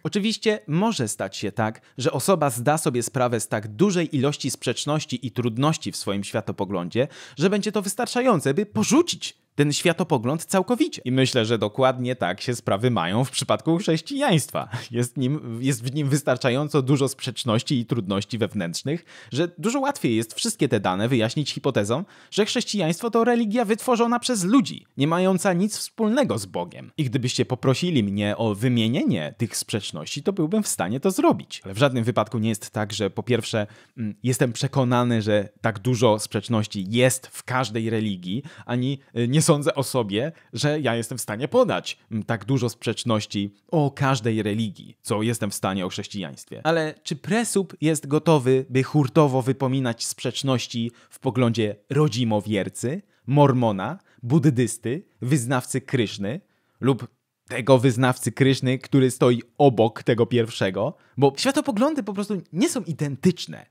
Oczywiście może stać się tak, że osoba zda sobie sprawę z tak dużej ilości sprzeczności i trudności w swoim światopoglądzie, że będzie to wystarczające, by porzucić ten światopogląd całkowicie. I myślę, że dokładnie tak się sprawy mają w przypadku chrześcijaństwa. Jest, nim, jest w nim wystarczająco dużo sprzeczności i trudności wewnętrznych, że dużo łatwiej jest wszystkie te dane wyjaśnić hipotezą, że chrześcijaństwo to religia wytworzona przez ludzi, nie mająca nic wspólnego z Bogiem. I gdybyście poprosili mnie o wymienienie tych sprzeczności, to byłbym w stanie to zrobić. Ale w żadnym wypadku nie jest tak, że po pierwsze mm, jestem przekonany, że tak dużo sprzeczności jest w każdej religii, ani y, nie sądzę o sobie, że ja jestem w stanie podać tak dużo sprzeczności o każdej religii, co jestem w stanie o chrześcijaństwie. Ale czy Presup jest gotowy, by hurtowo wypominać sprzeczności w poglądzie rodzimowiercy, mormona, buddysty, wyznawcy Kryszny lub tego wyznawcy Kryszny, który stoi obok tego pierwszego, bo światopoglądy po prostu nie są identyczne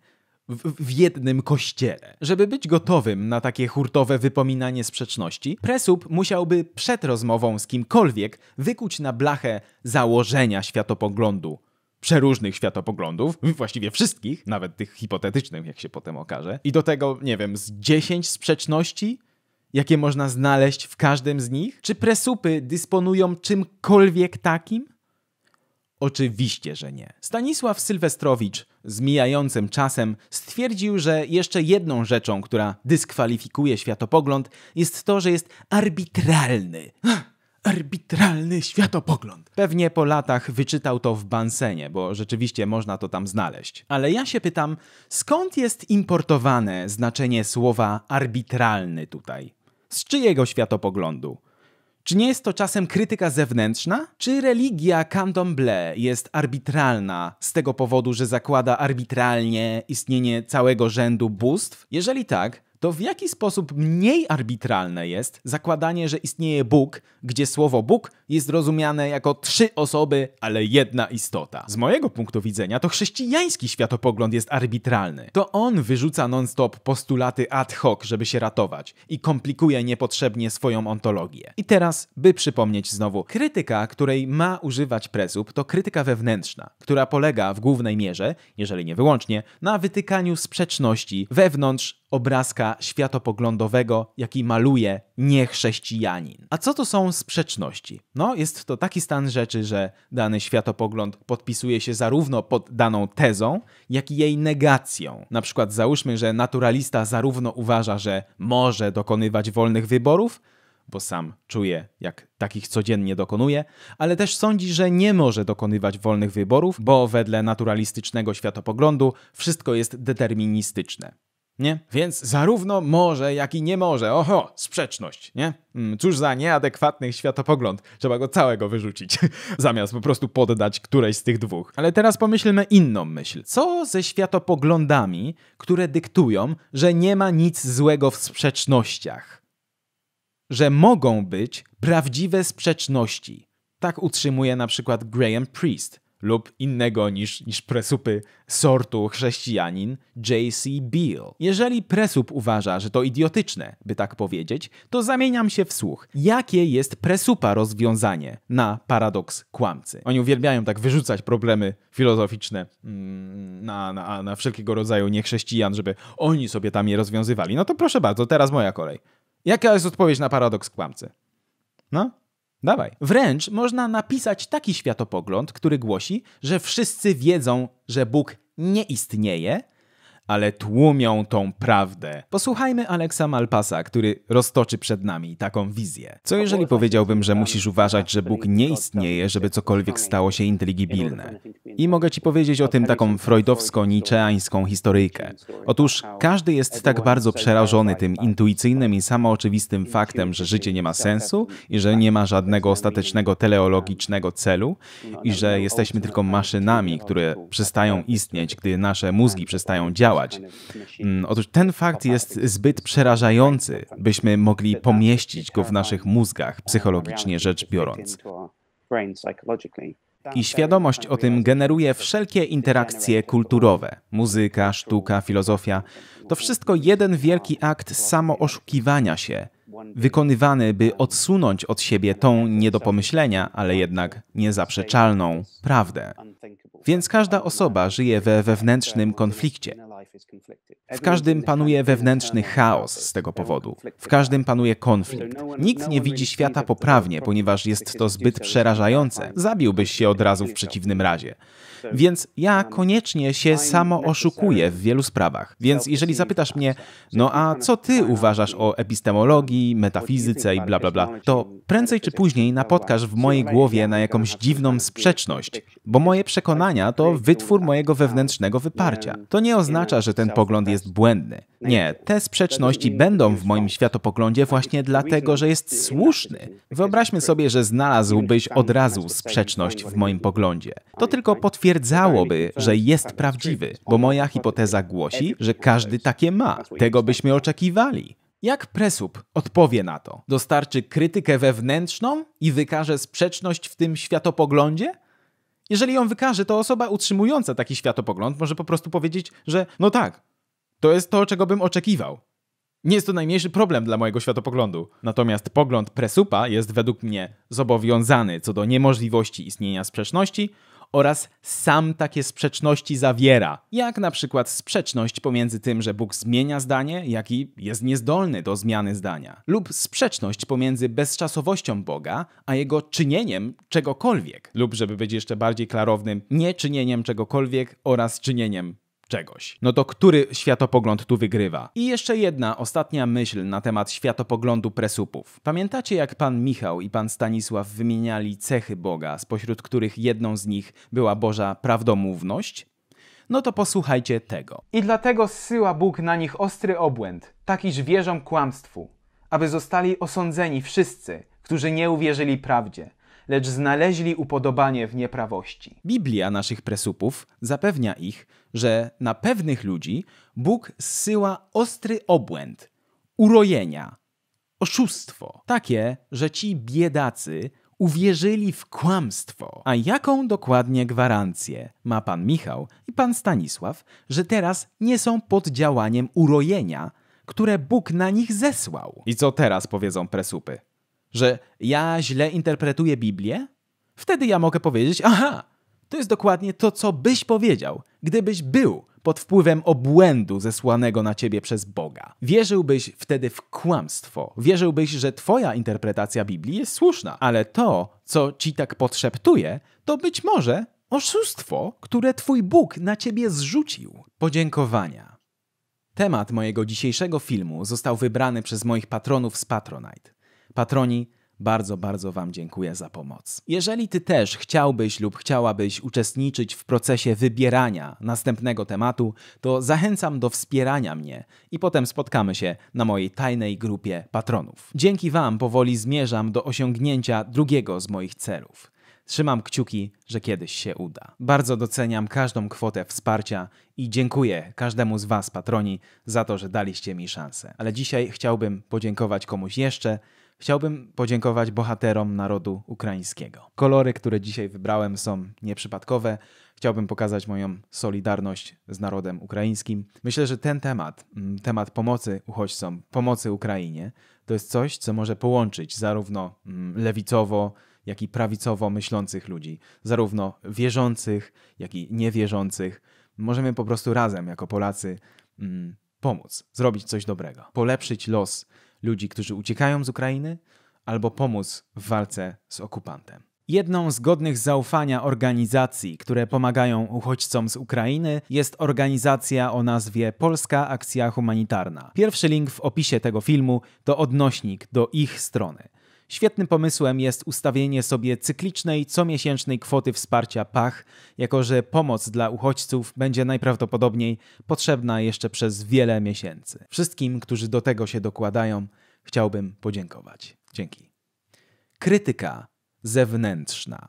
w, w, jednym kościele. Żeby być gotowym na takie hurtowe wypominanie sprzeczności, Presup musiałby przed rozmową z kimkolwiek wykuć na blachę założenia światopoglądu przeróżnych światopoglądów, właściwie wszystkich, nawet tych hipotetycznych, jak się potem okaże, i do tego, nie wiem, z 10 sprzeczności, jakie można znaleźć w każdym z nich? Czy presupy dysponują czymkolwiek takim? Oczywiście, że nie. Stanisław Sylwestrowicz z mijającym czasem stwierdził, że jeszcze jedną rzeczą, która dyskwalifikuje światopogląd, jest to, że jest arbitralny. Arbitralny światopogląd. Pewnie po latach wyczytał to w Bansenie, bo rzeczywiście można to tam znaleźć. Ale ja się pytam, skąd jest importowane znaczenie słowa arbitralny tutaj? Z czyjego światopoglądu? Czy nie jest to czasem krytyka zewnętrzna? Czy religia Candomblé jest arbitralna z tego powodu, że zakłada arbitralnie istnienie całego rzędu bóstw? Jeżeli tak, to w jaki sposób mniej arbitralne jest zakładanie, że istnieje Bóg, gdzie słowo Bóg jest rozumiane jako trzy osoby, ale jedna istota. Z mojego punktu widzenia to chrześcijański światopogląd jest arbitralny. To on wyrzuca non-stop postulaty ad hoc, żeby się ratować i komplikuje niepotrzebnie swoją ontologię. I teraz, by przypomnieć znowu, krytyka, której ma używać Presup, to krytyka wewnętrzna, która polega w głównej mierze, jeżeli nie wyłącznie, na wytykaniu sprzeczności wewnątrz obrazka światopoglądowego, jaki maluje niechrześcijanin. A co to są sprzeczności? No, jest to taki stan rzeczy, że dany światopogląd podpisuje się zarówno pod daną tezą, jak i jej negacją. Na przykład załóżmy, że naturalista zarówno uważa, że może dokonywać wolnych wyborów, bo sam czuje, jak takich codziennie dokonuje, ale też sądzi, że nie może dokonywać wolnych wyborów, bo wedle naturalistycznego światopoglądu wszystko jest deterministyczne. Nie? Więc zarówno może, jak i nie może. Oho, sprzeczność, nie? Mm, cóż za nieadekwatny światopogląd. Trzeba go całego wyrzucić, zamiast po prostu poddać którejś z tych dwóch. Ale teraz pomyślmy inną myśl. Co ze światopoglądami, które dyktują, że nie ma nic złego w sprzecznościach? Że mogą być prawdziwe sprzeczności. Tak utrzymuje na przykład Graham Priest lub innego niż, niż presupy sortu chrześcijanin J.C. Beale. Jeżeli presup uważa, że to idiotyczne, by tak powiedzieć, to zamieniam się w słuch. Jakie jest presupa rozwiązanie na paradoks kłamcy? Oni uwielbiają tak wyrzucać problemy filozoficzne mm, na, na, na wszelkiego rodzaju niechrześcijan, żeby oni sobie tam je rozwiązywali. No to proszę bardzo, teraz moja kolej. Jaka jest odpowiedź na paradoks kłamcy? No? Dawaj. Wręcz można napisać taki światopogląd, który głosi, że wszyscy wiedzą, że Bóg nie istnieje, ale tłumią tą prawdę. Posłuchajmy Aleksa Malpasa, który roztoczy przed nami taką wizję. Co jeżeli powiedziałbym, że musisz uważać, że Bóg nie istnieje, żeby cokolwiek stało się inteligibilne? I mogę ci powiedzieć o tym taką freudowsko-niczeańską historyjkę. Otóż każdy jest tak bardzo przerażony tym intuicyjnym i samooczywistym faktem, że życie nie ma sensu i że nie ma żadnego ostatecznego teleologicznego celu i że jesteśmy tylko maszynami, które przestają istnieć, gdy nasze mózgi przestają działać Mm, otóż ten fakt jest zbyt przerażający, byśmy mogli pomieścić go w naszych mózgach, psychologicznie rzecz biorąc. I świadomość o tym generuje wszelkie interakcje kulturowe muzyka, sztuka, filozofia. To wszystko jeden wielki akt samooszukiwania się, wykonywany, by odsunąć od siebie tą nie do pomyślenia, ale jednak niezaprzeczalną prawdę. Więc każda osoba żyje we wewnętrznym konflikcie. W każdym panuje wewnętrzny chaos z tego powodu. W każdym panuje konflikt. Nikt nie widzi świata poprawnie, ponieważ jest to zbyt przerażające. Zabiłbyś się od razu w przeciwnym razie. Więc ja koniecznie się samo oszukuję w wielu sprawach. Więc jeżeli zapytasz mnie, no a co ty uważasz o epistemologii, metafizyce i bla bla bla, to prędzej czy później napotkasz w mojej głowie na jakąś dziwną sprzeczność, bo moje przekonania to wytwór mojego wewnętrznego wyparcia. To nie oznacza, że ten pogląd jest błędny. Nie, te sprzeczności będą w moim światopoglądzie właśnie dlatego, że jest słuszny. Wyobraźmy sobie, że znalazłbyś od razu sprzeczność w moim poglądzie. To tylko potwierdzałoby, że jest prawdziwy, bo moja hipoteza głosi, że każdy takie ma. Tego byśmy oczekiwali. Jak Presup odpowie na to? Dostarczy krytykę wewnętrzną i wykaże sprzeczność w tym światopoglądzie? Jeżeli ją wykaże, to osoba utrzymująca taki światopogląd może po prostu powiedzieć, że no tak, to jest to, czego bym oczekiwał. Nie jest to najmniejszy problem dla mojego światopoglądu. Natomiast pogląd Presupa jest według mnie zobowiązany co do niemożliwości istnienia sprzeczności oraz sam takie sprzeczności zawiera, jak na przykład sprzeczność pomiędzy tym, że Bóg zmienia zdanie, jak i jest niezdolny do zmiany zdania, lub sprzeczność pomiędzy bezczasowością Boga, a jego czynieniem czegokolwiek, lub żeby być jeszcze bardziej klarownym, nieczynieniem czegokolwiek oraz czynieniem czegoś. No to który światopogląd tu wygrywa? I jeszcze jedna, ostatnia myśl na temat światopoglądu presupów. Pamiętacie jak pan Michał i pan Stanisław wymieniali cechy Boga, spośród których jedną z nich była Boża prawdomówność? No to posłuchajcie tego. I dlatego zsyła Bóg na nich ostry obłęd, tak iż wierzą kłamstwu, aby zostali osądzeni wszyscy, którzy nie uwierzyli prawdzie, lecz znaleźli upodobanie w nieprawości. Biblia naszych presupów zapewnia ich, że na pewnych ludzi Bóg zsyła ostry obłęd, urojenia, oszustwo. Takie, że ci biedacy uwierzyli w kłamstwo. A jaką dokładnie gwarancję ma pan Michał i pan Stanisław, że teraz nie są pod działaniem urojenia, które Bóg na nich zesłał? I co teraz powiedzą presupy? Że ja źle interpretuję Biblię? Wtedy ja mogę powiedzieć, aha, to jest dokładnie to, co byś powiedział, gdybyś był pod wpływem obłędu zesłanego na ciebie przez Boga. Wierzyłbyś wtedy w kłamstwo. Wierzyłbyś, że twoja interpretacja Biblii jest słuszna, ale to, co ci tak podszeptuje, to być może oszustwo, które twój Bóg na ciebie zrzucił. Podziękowania. Temat mojego dzisiejszego filmu został wybrany przez moich patronów z Patronite. Patroni, bardzo, bardzo Wam dziękuję za pomoc. Jeżeli Ty też chciałbyś lub chciałabyś uczestniczyć w procesie wybierania następnego tematu, to zachęcam do wspierania mnie i potem spotkamy się na mojej tajnej grupie patronów. Dzięki Wam powoli zmierzam do osiągnięcia drugiego z moich celów. Trzymam kciuki, że kiedyś się uda. Bardzo doceniam każdą kwotę wsparcia i dziękuję każdemu z Was, patroni, za to, że daliście mi szansę. Ale dzisiaj chciałbym podziękować komuś jeszcze. Chciałbym podziękować bohaterom narodu ukraińskiego. Kolory, które dzisiaj wybrałem, są nieprzypadkowe. Chciałbym pokazać moją solidarność z narodem ukraińskim. Myślę, że ten temat, mm, temat pomocy uchodźcom, pomocy Ukrainie, to jest coś, co może połączyć zarówno mm, lewicowo, jak i prawicowo myślących ludzi, zarówno wierzących, jak i niewierzących. Możemy po prostu razem, jako Polacy, mm, pomóc, zrobić coś dobrego, polepszyć los ludzi, którzy uciekają z Ukrainy, albo pomóc w walce z okupantem. Jedną z godnych zaufania organizacji, które pomagają uchodźcom z Ukrainy, jest organizacja o nazwie Polska Akcja Humanitarna. Pierwszy link w opisie tego filmu to odnośnik do ich strony. Świetnym pomysłem jest ustawienie sobie cyklicznej, comiesięcznej kwoty wsparcia PACH, jako że pomoc dla uchodźców będzie najprawdopodobniej potrzebna jeszcze przez wiele miesięcy. Wszystkim, którzy do tego się dokładają, chciałbym podziękować. Dzięki. Krytyka zewnętrzna.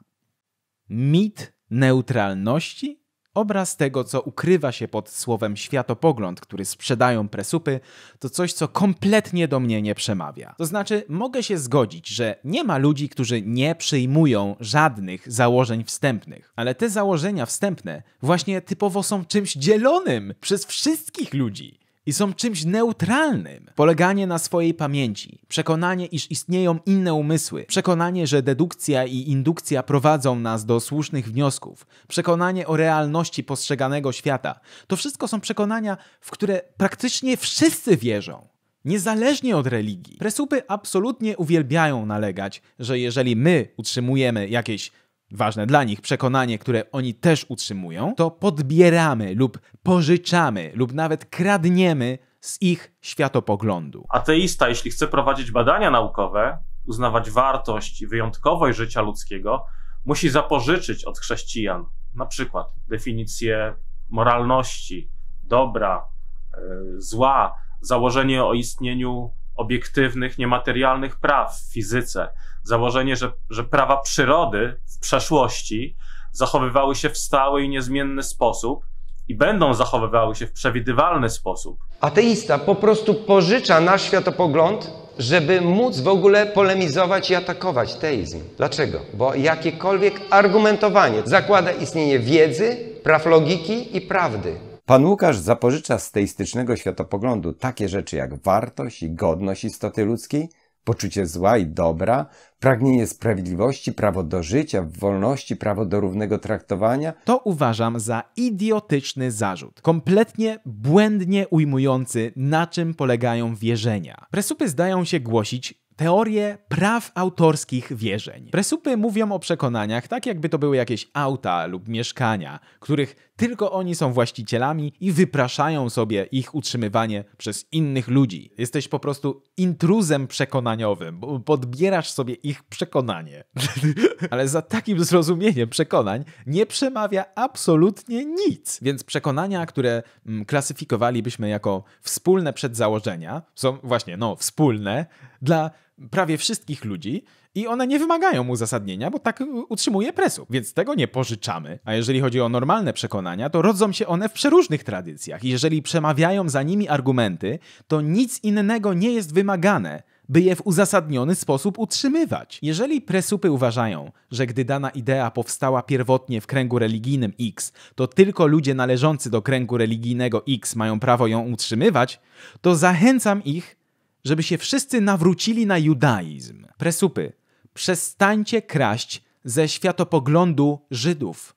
Mit neutralności Obraz tego, co ukrywa się pod słowem światopogląd, który sprzedają presupy, to coś, co kompletnie do mnie nie przemawia. To znaczy, mogę się zgodzić, że nie ma ludzi, którzy nie przyjmują żadnych założeń wstępnych, ale te założenia wstępne właśnie typowo są czymś dzielonym przez wszystkich ludzi i są czymś neutralnym. Poleganie na swojej pamięci, przekonanie, iż istnieją inne umysły, przekonanie, że dedukcja i indukcja prowadzą nas do słusznych wniosków, przekonanie o realności postrzeganego świata to wszystko są przekonania, w które praktycznie wszyscy wierzą. Niezależnie od religii. Presupy absolutnie uwielbiają nalegać, że jeżeli my utrzymujemy jakieś ważne dla nich przekonanie, które oni też utrzymują, to podbieramy lub pożyczamy lub nawet kradniemy z ich światopoglądu. Ateista, jeśli chce prowadzić badania naukowe, uznawać wartość i wyjątkowość życia ludzkiego, musi zapożyczyć od chrześcijan na przykład definicję moralności, dobra, e, zła, założenie o istnieniu obiektywnych, niematerialnych praw w fizyce, założenie, że, że prawa przyrody w przeszłości zachowywały się w stały i niezmienny sposób i będą zachowywały się w przewidywalny sposób. Ateista po prostu pożycza nasz światopogląd, żeby móc w ogóle polemizować i atakować teizm. Dlaczego? Bo jakiekolwiek argumentowanie zakłada istnienie wiedzy, praw logiki i prawdy. Pan Łukasz zapożycza z teistycznego światopoglądu takie rzeczy jak wartość i godność istoty ludzkiej, poczucie zła i dobra, pragnienie sprawiedliwości, prawo do życia, wolności, prawo do równego traktowania. To uważam za idiotyczny zarzut, kompletnie błędnie ujmujący, na czym polegają wierzenia. Presupy zdają się głosić teorie praw autorskich wierzeń. Presupy mówią o przekonaniach tak, jakby to były jakieś auta lub mieszkania, których tylko oni są właścicielami i wypraszają sobie ich utrzymywanie przez innych ludzi. Jesteś po prostu intruzem przekonaniowym, bo podbierasz sobie ich przekonanie. Ale za takim zrozumieniem przekonań nie przemawia absolutnie nic. Więc przekonania, które mm, klasyfikowalibyśmy jako wspólne przedzałożenia, są właśnie, no, wspólne dla prawie wszystkich ludzi i one nie wymagają uzasadnienia, bo tak utrzymuje presu, więc tego nie pożyczamy. A jeżeli chodzi o normalne przekonania, to rodzą się one w przeróżnych tradycjach. Jeżeli przemawiają za nimi argumenty, to nic innego nie jest wymagane, by je w uzasadniony sposób utrzymywać. Jeżeli presupy uważają, że gdy dana idea powstała pierwotnie w kręgu religijnym X, to tylko ludzie należący do kręgu religijnego X mają prawo ją utrzymywać, to zachęcam ich, żeby się wszyscy nawrócili na judaizm. Presupy przestańcie kraść ze światopoglądu Żydów.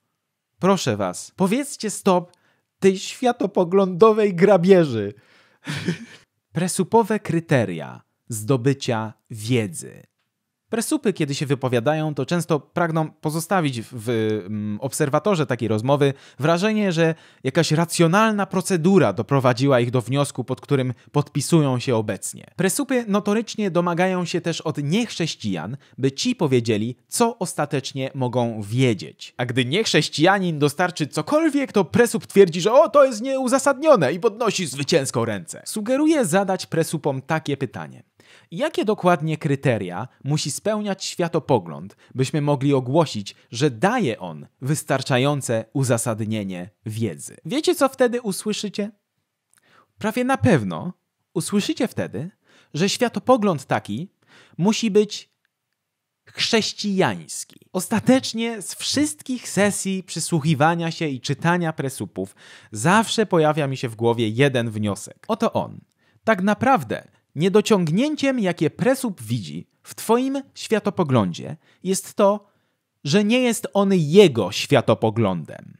Proszę was, powiedzcie stop tej światopoglądowej grabieży. Presupowe kryteria zdobycia wiedzy. Presupy, kiedy się wypowiadają, to często pragną pozostawić w, mm, obserwatorze takiej rozmowy wrażenie, że jakaś racjonalna procedura doprowadziła ich do wniosku, pod którym podpisują się obecnie. Presupy notorycznie domagają się też od niechrześcijan, by ci powiedzieli, co ostatecznie mogą wiedzieć. A gdy niechrześcijanin dostarczy cokolwiek, to presup twierdzi, że o, to jest nieuzasadnione i podnosi zwycięsko ręce. Sugeruję zadać presupom takie pytanie. Jakie dokładnie kryteria musi spełniać światopogląd, byśmy mogli ogłosić, że daje on wystarczające uzasadnienie wiedzy? Wiecie, co wtedy usłyszycie? Prawie na pewno usłyszycie wtedy, że światopogląd taki musi być chrześcijański. Ostatecznie z wszystkich sesji przysłuchiwania się i czytania presupów zawsze pojawia mi się w głowie jeden wniosek. Oto on. Tak naprawdę Niedociągnięciem, jakie presup widzi w Twoim światopoglądzie, jest to, że nie jest on jego światopoglądem.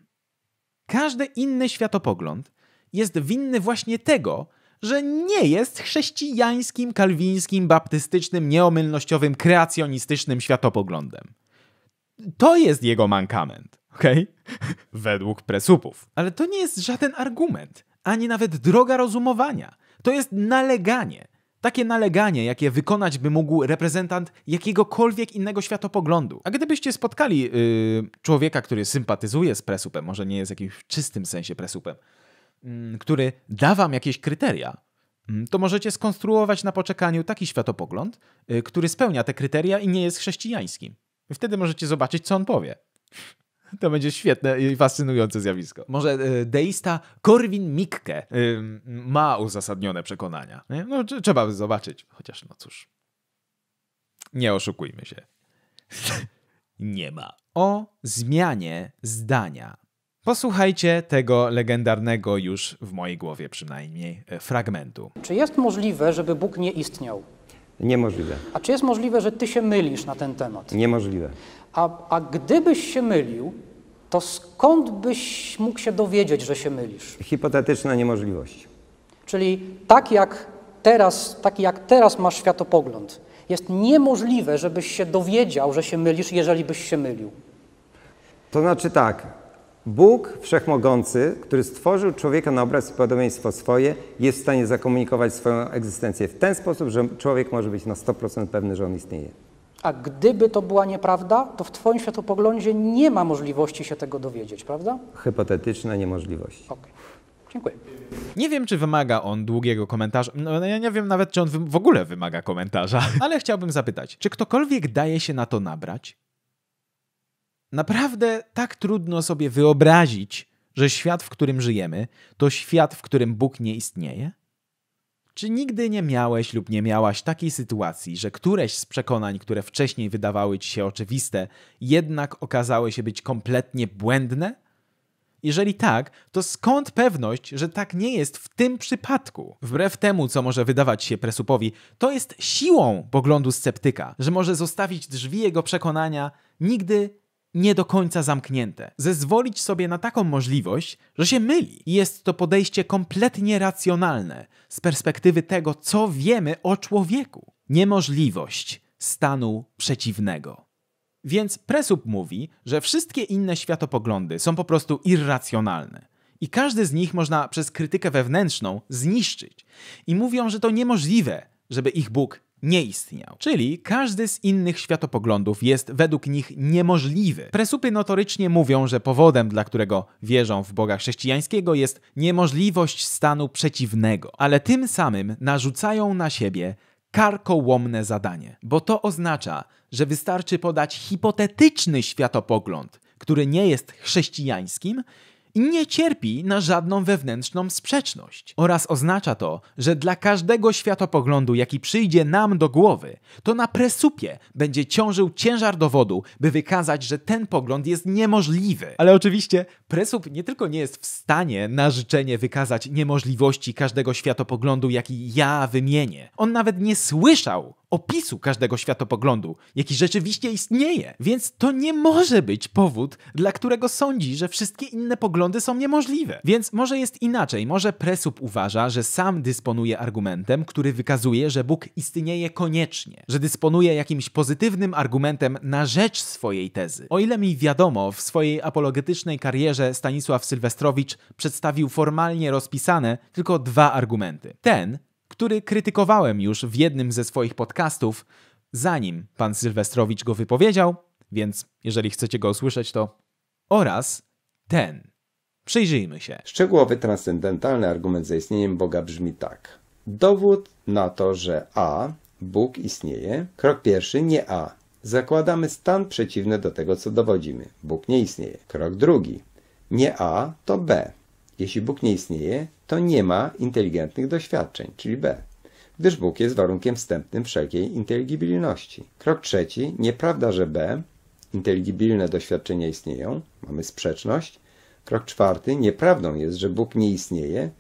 Każdy inny światopogląd jest winny właśnie tego, że nie jest chrześcijańskim, kalwińskim, baptystycznym, nieomylnościowym, kreacjonistycznym światopoglądem. To jest jego mankament, okej? Według presupów. Ale to nie jest żaden argument, ani nawet droga rozumowania. To jest naleganie. Takie naleganie, jakie wykonać by mógł reprezentant jakiegokolwiek innego światopoglądu. A gdybyście spotkali yy, człowieka, który sympatyzuje z presupem, może nie jest jakimś w czystym sensie presupem, yy, który da wam jakieś kryteria, yy, to możecie skonstruować na poczekaniu taki światopogląd, y, który spełnia te kryteria i nie jest chrześcijańskim. Wtedy możecie zobaczyć, co on powie. To będzie świetne i fascynujące zjawisko. Może e, deista Korwin Mikke e, ma uzasadnione przekonania. No, trzeba by zobaczyć. Chociaż, no cóż. Nie oszukujmy się. nie ma. O zmianie zdania. Posłuchajcie tego legendarnego już w mojej głowie przynajmniej e, fragmentu. Czy jest możliwe, żeby Bóg nie istniał? Niemożliwe. A czy jest możliwe, że ty się mylisz na ten temat? Niemożliwe. A, a gdybyś się mylił, to skąd byś mógł się dowiedzieć, że się mylisz? Hipotetyczna niemożliwość. Czyli tak jak teraz, taki jak teraz masz światopogląd, jest niemożliwe, żebyś się dowiedział, że się mylisz, jeżeli byś się mylił. To znaczy tak, Bóg Wszechmogący, który stworzył człowieka na obraz i podobieństwo swoje, jest w stanie zakomunikować swoją egzystencję w ten sposób, że człowiek może być na 100% pewny, że on istnieje. A gdyby to była nieprawda, to w Twoim światopoglądzie nie ma możliwości się tego dowiedzieć, prawda? Hypotetyczna niemożliwość. Okej. Okay. Dziękuję. Nie wiem, czy wymaga on długiego komentarza. No, ja nie wiem nawet, czy on w ogóle wymaga komentarza, ale chciałbym zapytać, czy ktokolwiek daje się na to nabrać? Naprawdę tak trudno sobie wyobrazić, że świat, w którym żyjemy, to świat, w którym Bóg nie istnieje? Czy nigdy nie miałeś lub nie miałaś takiej sytuacji, że któreś z przekonań, które wcześniej wydawały ci się oczywiste, jednak okazały się być kompletnie błędne? Jeżeli tak, to skąd pewność, że tak nie jest w tym przypadku? Wbrew temu, co może wydawać się presupowi, to jest siłą poglądu sceptyka, że może zostawić drzwi jego przekonania nigdy nie do końca zamknięte. Zezwolić sobie na taką możliwość, że się myli. Jest to podejście kompletnie racjonalne z perspektywy tego, co wiemy o człowieku. Niemożliwość stanu przeciwnego. Więc Presup mówi, że wszystkie inne światopoglądy są po prostu irracjonalne. I każdy z nich można przez krytykę wewnętrzną zniszczyć. I mówią, że to niemożliwe, żeby ich Bóg nie istniał. Czyli każdy z innych światopoglądów jest według nich niemożliwy. Presupy notorycznie mówią, że powodem, dla którego wierzą w Boga chrześcijańskiego jest niemożliwość stanu przeciwnego, ale tym samym narzucają na siebie karkołomne zadanie, bo to oznacza, że wystarczy podać hipotetyczny światopogląd, który nie jest chrześcijańskim i nie cierpi na żadną wewnętrzną sprzeczność. Oraz oznacza to, że dla każdego światopoglądu, jaki przyjdzie nam do głowy, to na presupie będzie ciążył ciężar dowodu, by wykazać, że ten pogląd jest niemożliwy. Ale oczywiście presup nie tylko nie jest w stanie na życzenie wykazać niemożliwości każdego światopoglądu, jaki ja wymienię. On nawet nie słyszał opisu każdego światopoglądu, jaki rzeczywiście istnieje. Więc to nie może być powód, dla którego sądzi, że wszystkie inne poglądy są niemożliwe. Więc może jest inaczej. Może Presup uważa, że sam dysponuje argumentem, który wykazuje, że Bóg istnieje koniecznie, że dysponuje jakimś pozytywnym argumentem na rzecz swojej tezy. O ile mi wiadomo, w swojej apologetycznej karierze Stanisław Sylwestrowicz przedstawił formalnie rozpisane tylko dwa argumenty. Ten, który krytykowałem już w jednym ze swoich podcastów, zanim pan Sylwestrowicz go wypowiedział, więc jeżeli chcecie go usłyszeć, to oraz ten. Przyjrzyjmy się. Szczegółowy, transcendentalny argument za istnieniem Boga brzmi tak. Dowód na to, że A, Bóg istnieje. Krok pierwszy, nie A. Zakładamy stan przeciwny do tego, co dowodzimy. Bóg nie istnieje. Krok drugi, nie A, to B. Jeśli Bóg nie istnieje, to nie ma inteligentnych doświadczeń, czyli B, gdyż Bóg jest warunkiem wstępnym wszelkiej inteligibilności. Krok trzeci, nieprawda, że B, inteligibilne doświadczenia istnieją, mamy sprzeczność. Krok czwarty, nieprawdą jest, że Bóg nie istnieje,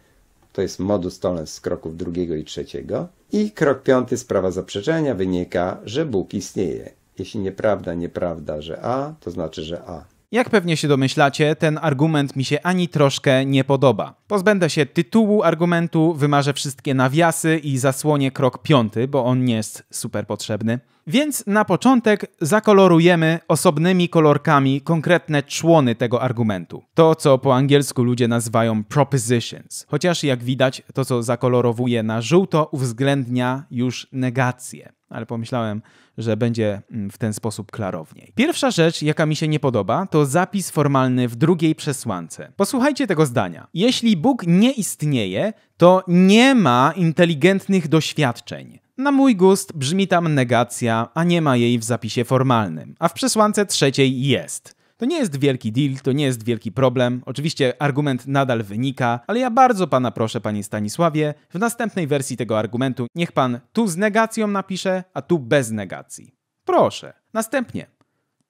to jest modus tollens z kroków drugiego i trzeciego. I krok piąty, sprawa zaprzeczenia, wynika, że Bóg istnieje. Jeśli nieprawda, nieprawda, że A, to znaczy, że A. Jak pewnie się domyślacie, ten argument mi się ani troszkę nie podoba. Pozbędę się tytułu argumentu, wymarzę wszystkie nawiasy i zasłonię krok piąty, bo on nie jest super potrzebny. Więc na początek zakolorujemy osobnymi kolorkami konkretne człony tego argumentu. To, co po angielsku ludzie nazywają propositions. Chociaż jak widać, to, co zakolorowuje na żółto, uwzględnia już negację. Ale pomyślałem, że będzie mm, w ten sposób klarowniej. Pierwsza rzecz, jaka mi się nie podoba, to zapis formalny w drugiej przesłance. Posłuchajcie tego zdania. Jeśli Bóg nie istnieje, to nie ma inteligentnych doświadczeń. Na mój gust brzmi tam negacja, a nie ma jej w zapisie formalnym, a w przesłance trzeciej jest. To nie jest wielki deal, to nie jest wielki problem. Oczywiście argument nadal wynika, ale ja bardzo pana proszę, panie Stanisławie, w następnej wersji tego argumentu niech pan tu z negacją napisze, a tu bez negacji. Proszę. Następnie.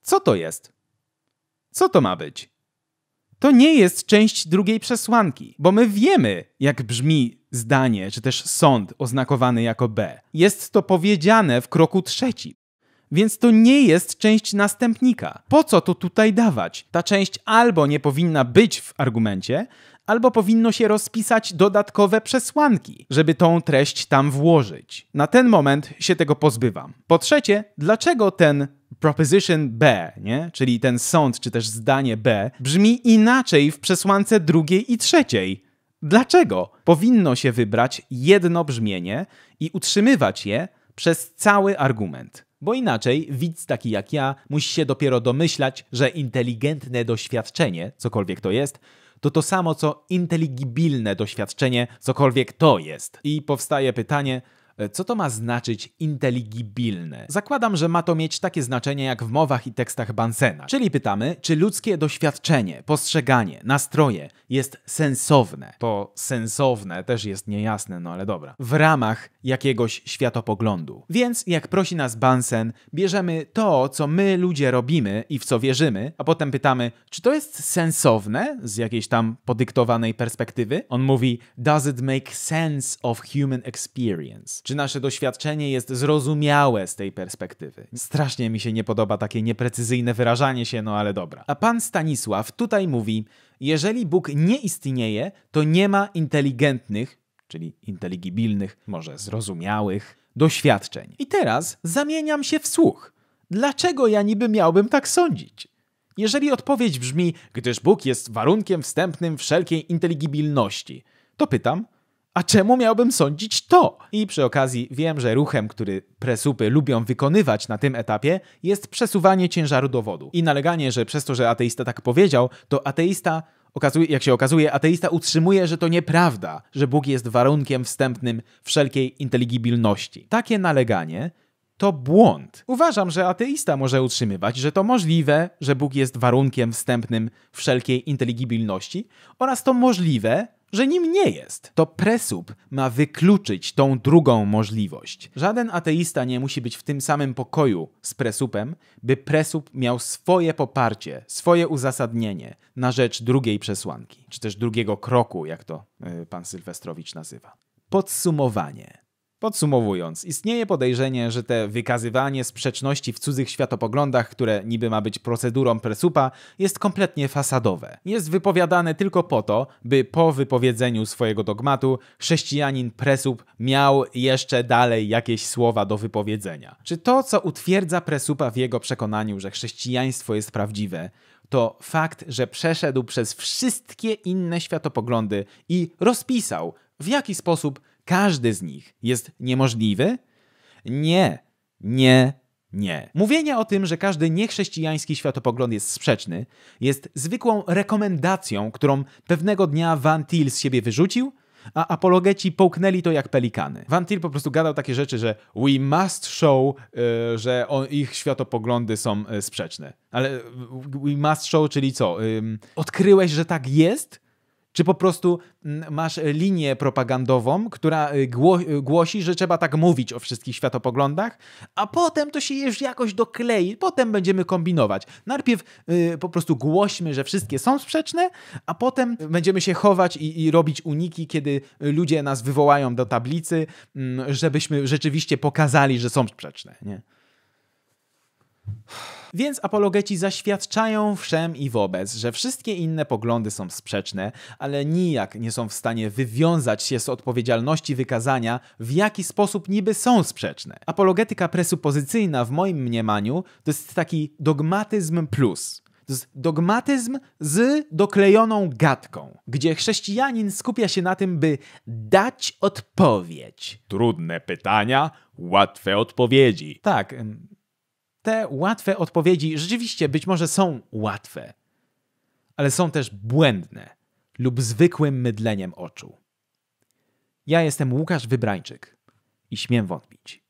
Co to jest? Co to ma być? To nie jest część drugiej przesłanki, bo my wiemy, jak brzmi zdanie, czy też sąd oznakowany jako B. Jest to powiedziane w kroku trzecim. Więc to nie jest część następnika. Po co to tutaj dawać? Ta część albo nie powinna być w argumencie, albo powinno się rozpisać dodatkowe przesłanki, żeby tą treść tam włożyć. Na ten moment się tego pozbywam. Po trzecie, dlaczego ten proposition B, nie? czyli ten sąd czy też zdanie B, brzmi inaczej w przesłance drugiej i trzeciej? Dlaczego? Powinno się wybrać jedno brzmienie i utrzymywać je przez cały argument. Bo inaczej widz taki jak ja musi się dopiero domyślać, że inteligentne doświadczenie, cokolwiek to jest, to to samo co inteligibilne doświadczenie, cokolwiek to jest. I powstaje pytanie, co to ma znaczyć inteligibilne? Zakładam, że ma to mieć takie znaczenie jak w mowach i tekstach Bansena. Czyli pytamy, czy ludzkie doświadczenie, postrzeganie, nastroje jest sensowne. To sensowne też jest niejasne, no ale dobra. W ramach jakiegoś światopoglądu. Więc jak prosi nas Bansen, bierzemy to, co my ludzie robimy i w co wierzymy, a potem pytamy, czy to jest sensowne z jakiejś tam podyktowanej perspektywy? On mówi, does it make sense of human experience? Czy nasze doświadczenie jest zrozumiałe z tej perspektywy? Strasznie mi się nie podoba takie nieprecyzyjne wyrażanie się, no ale dobra. A pan Stanisław tutaj mówi, jeżeli Bóg nie istnieje, to nie ma inteligentnych, czyli inteligibilnych, może zrozumiałych, doświadczeń. I teraz zamieniam się w słuch. Dlaczego ja niby miałbym tak sądzić? Jeżeli odpowiedź brzmi, gdyż Bóg jest warunkiem wstępnym wszelkiej inteligibilności, to pytam, a czemu miałbym sądzić to? I przy okazji wiem, że ruchem, który presupy lubią wykonywać na tym etapie, jest przesuwanie ciężaru dowodu. I naleganie, że przez to, że ateista tak powiedział, to ateista okazuje, jak się okazuje, ateista utrzymuje, że to nieprawda, że Bóg jest warunkiem wstępnym wszelkiej inteligibilności. Takie naleganie to błąd. Uważam, że ateista może utrzymywać, że to możliwe, że Bóg jest warunkiem wstępnym wszelkiej inteligibilności oraz to możliwe, że nim nie jest. To presup ma wykluczyć tą drugą możliwość. Żaden ateista nie musi być w tym samym pokoju z presupem, by presup miał swoje poparcie, swoje uzasadnienie na rzecz drugiej przesłanki, czy też drugiego kroku, jak to y, pan Sylwestrowicz nazywa. Podsumowanie. Podsumowując, istnieje podejrzenie, że te wykazywanie sprzeczności w cudzych światopoglądach, które niby ma być procedurą presupa, jest kompletnie fasadowe. Jest wypowiadane tylko po to, by po wypowiedzeniu swojego dogmatu chrześcijanin presup miał jeszcze dalej jakieś słowa do wypowiedzenia. Czy to, co utwierdza presupa w jego przekonaniu, że chrześcijaństwo jest prawdziwe, to fakt, że przeszedł przez wszystkie inne światopoglądy i rozpisał, w jaki sposób każdy z nich jest niemożliwy? Nie, nie, nie. Mówienie o tym, że każdy niechrześcijański światopogląd jest sprzeczny, jest zwykłą rekomendacją, którą pewnego dnia Van Til z siebie wyrzucił, a apologeci połknęli to jak pelikany. Van Til po prostu gadał takie rzeczy, że we must show, y, że ich światopoglądy są y, sprzeczne. Ale we must show, czyli co? Odkryłeś, że tak jest? Czy po prostu mm, masz linię propagandową, która gło y, głosi, że trzeba tak mówić o wszystkich światopoglądach, a potem to się już jakoś doklei, potem będziemy kombinować. Najpierw po prostu głośmy, że wszystkie są sprzeczne, a potem będziemy się chować i, i robić uniki, kiedy ludzie nas wywołają do tablicy, yy, żebyśmy rzeczywiście pokazali, że są sprzeczne. Nie? Więc apologeci zaświadczają wszem i wobec, że wszystkie inne poglądy są sprzeczne, ale nijak nie są w stanie wywiązać się z odpowiedzialności wykazania, w jaki sposób niby są sprzeczne. Apologetyka presupozycyjna w moim mniemaniu to jest taki dogmatyzm plus. To jest dogmatyzm z doklejoną gadką, gdzie chrześcijanin skupia się na tym, by dać odpowiedź. Trudne pytania, łatwe odpowiedzi. Tak, te łatwe odpowiedzi rzeczywiście być może są łatwe, ale są też błędne lub zwykłym mydleniem oczu. Ja jestem Łukasz Wybrańczyk i śmiem wątpić.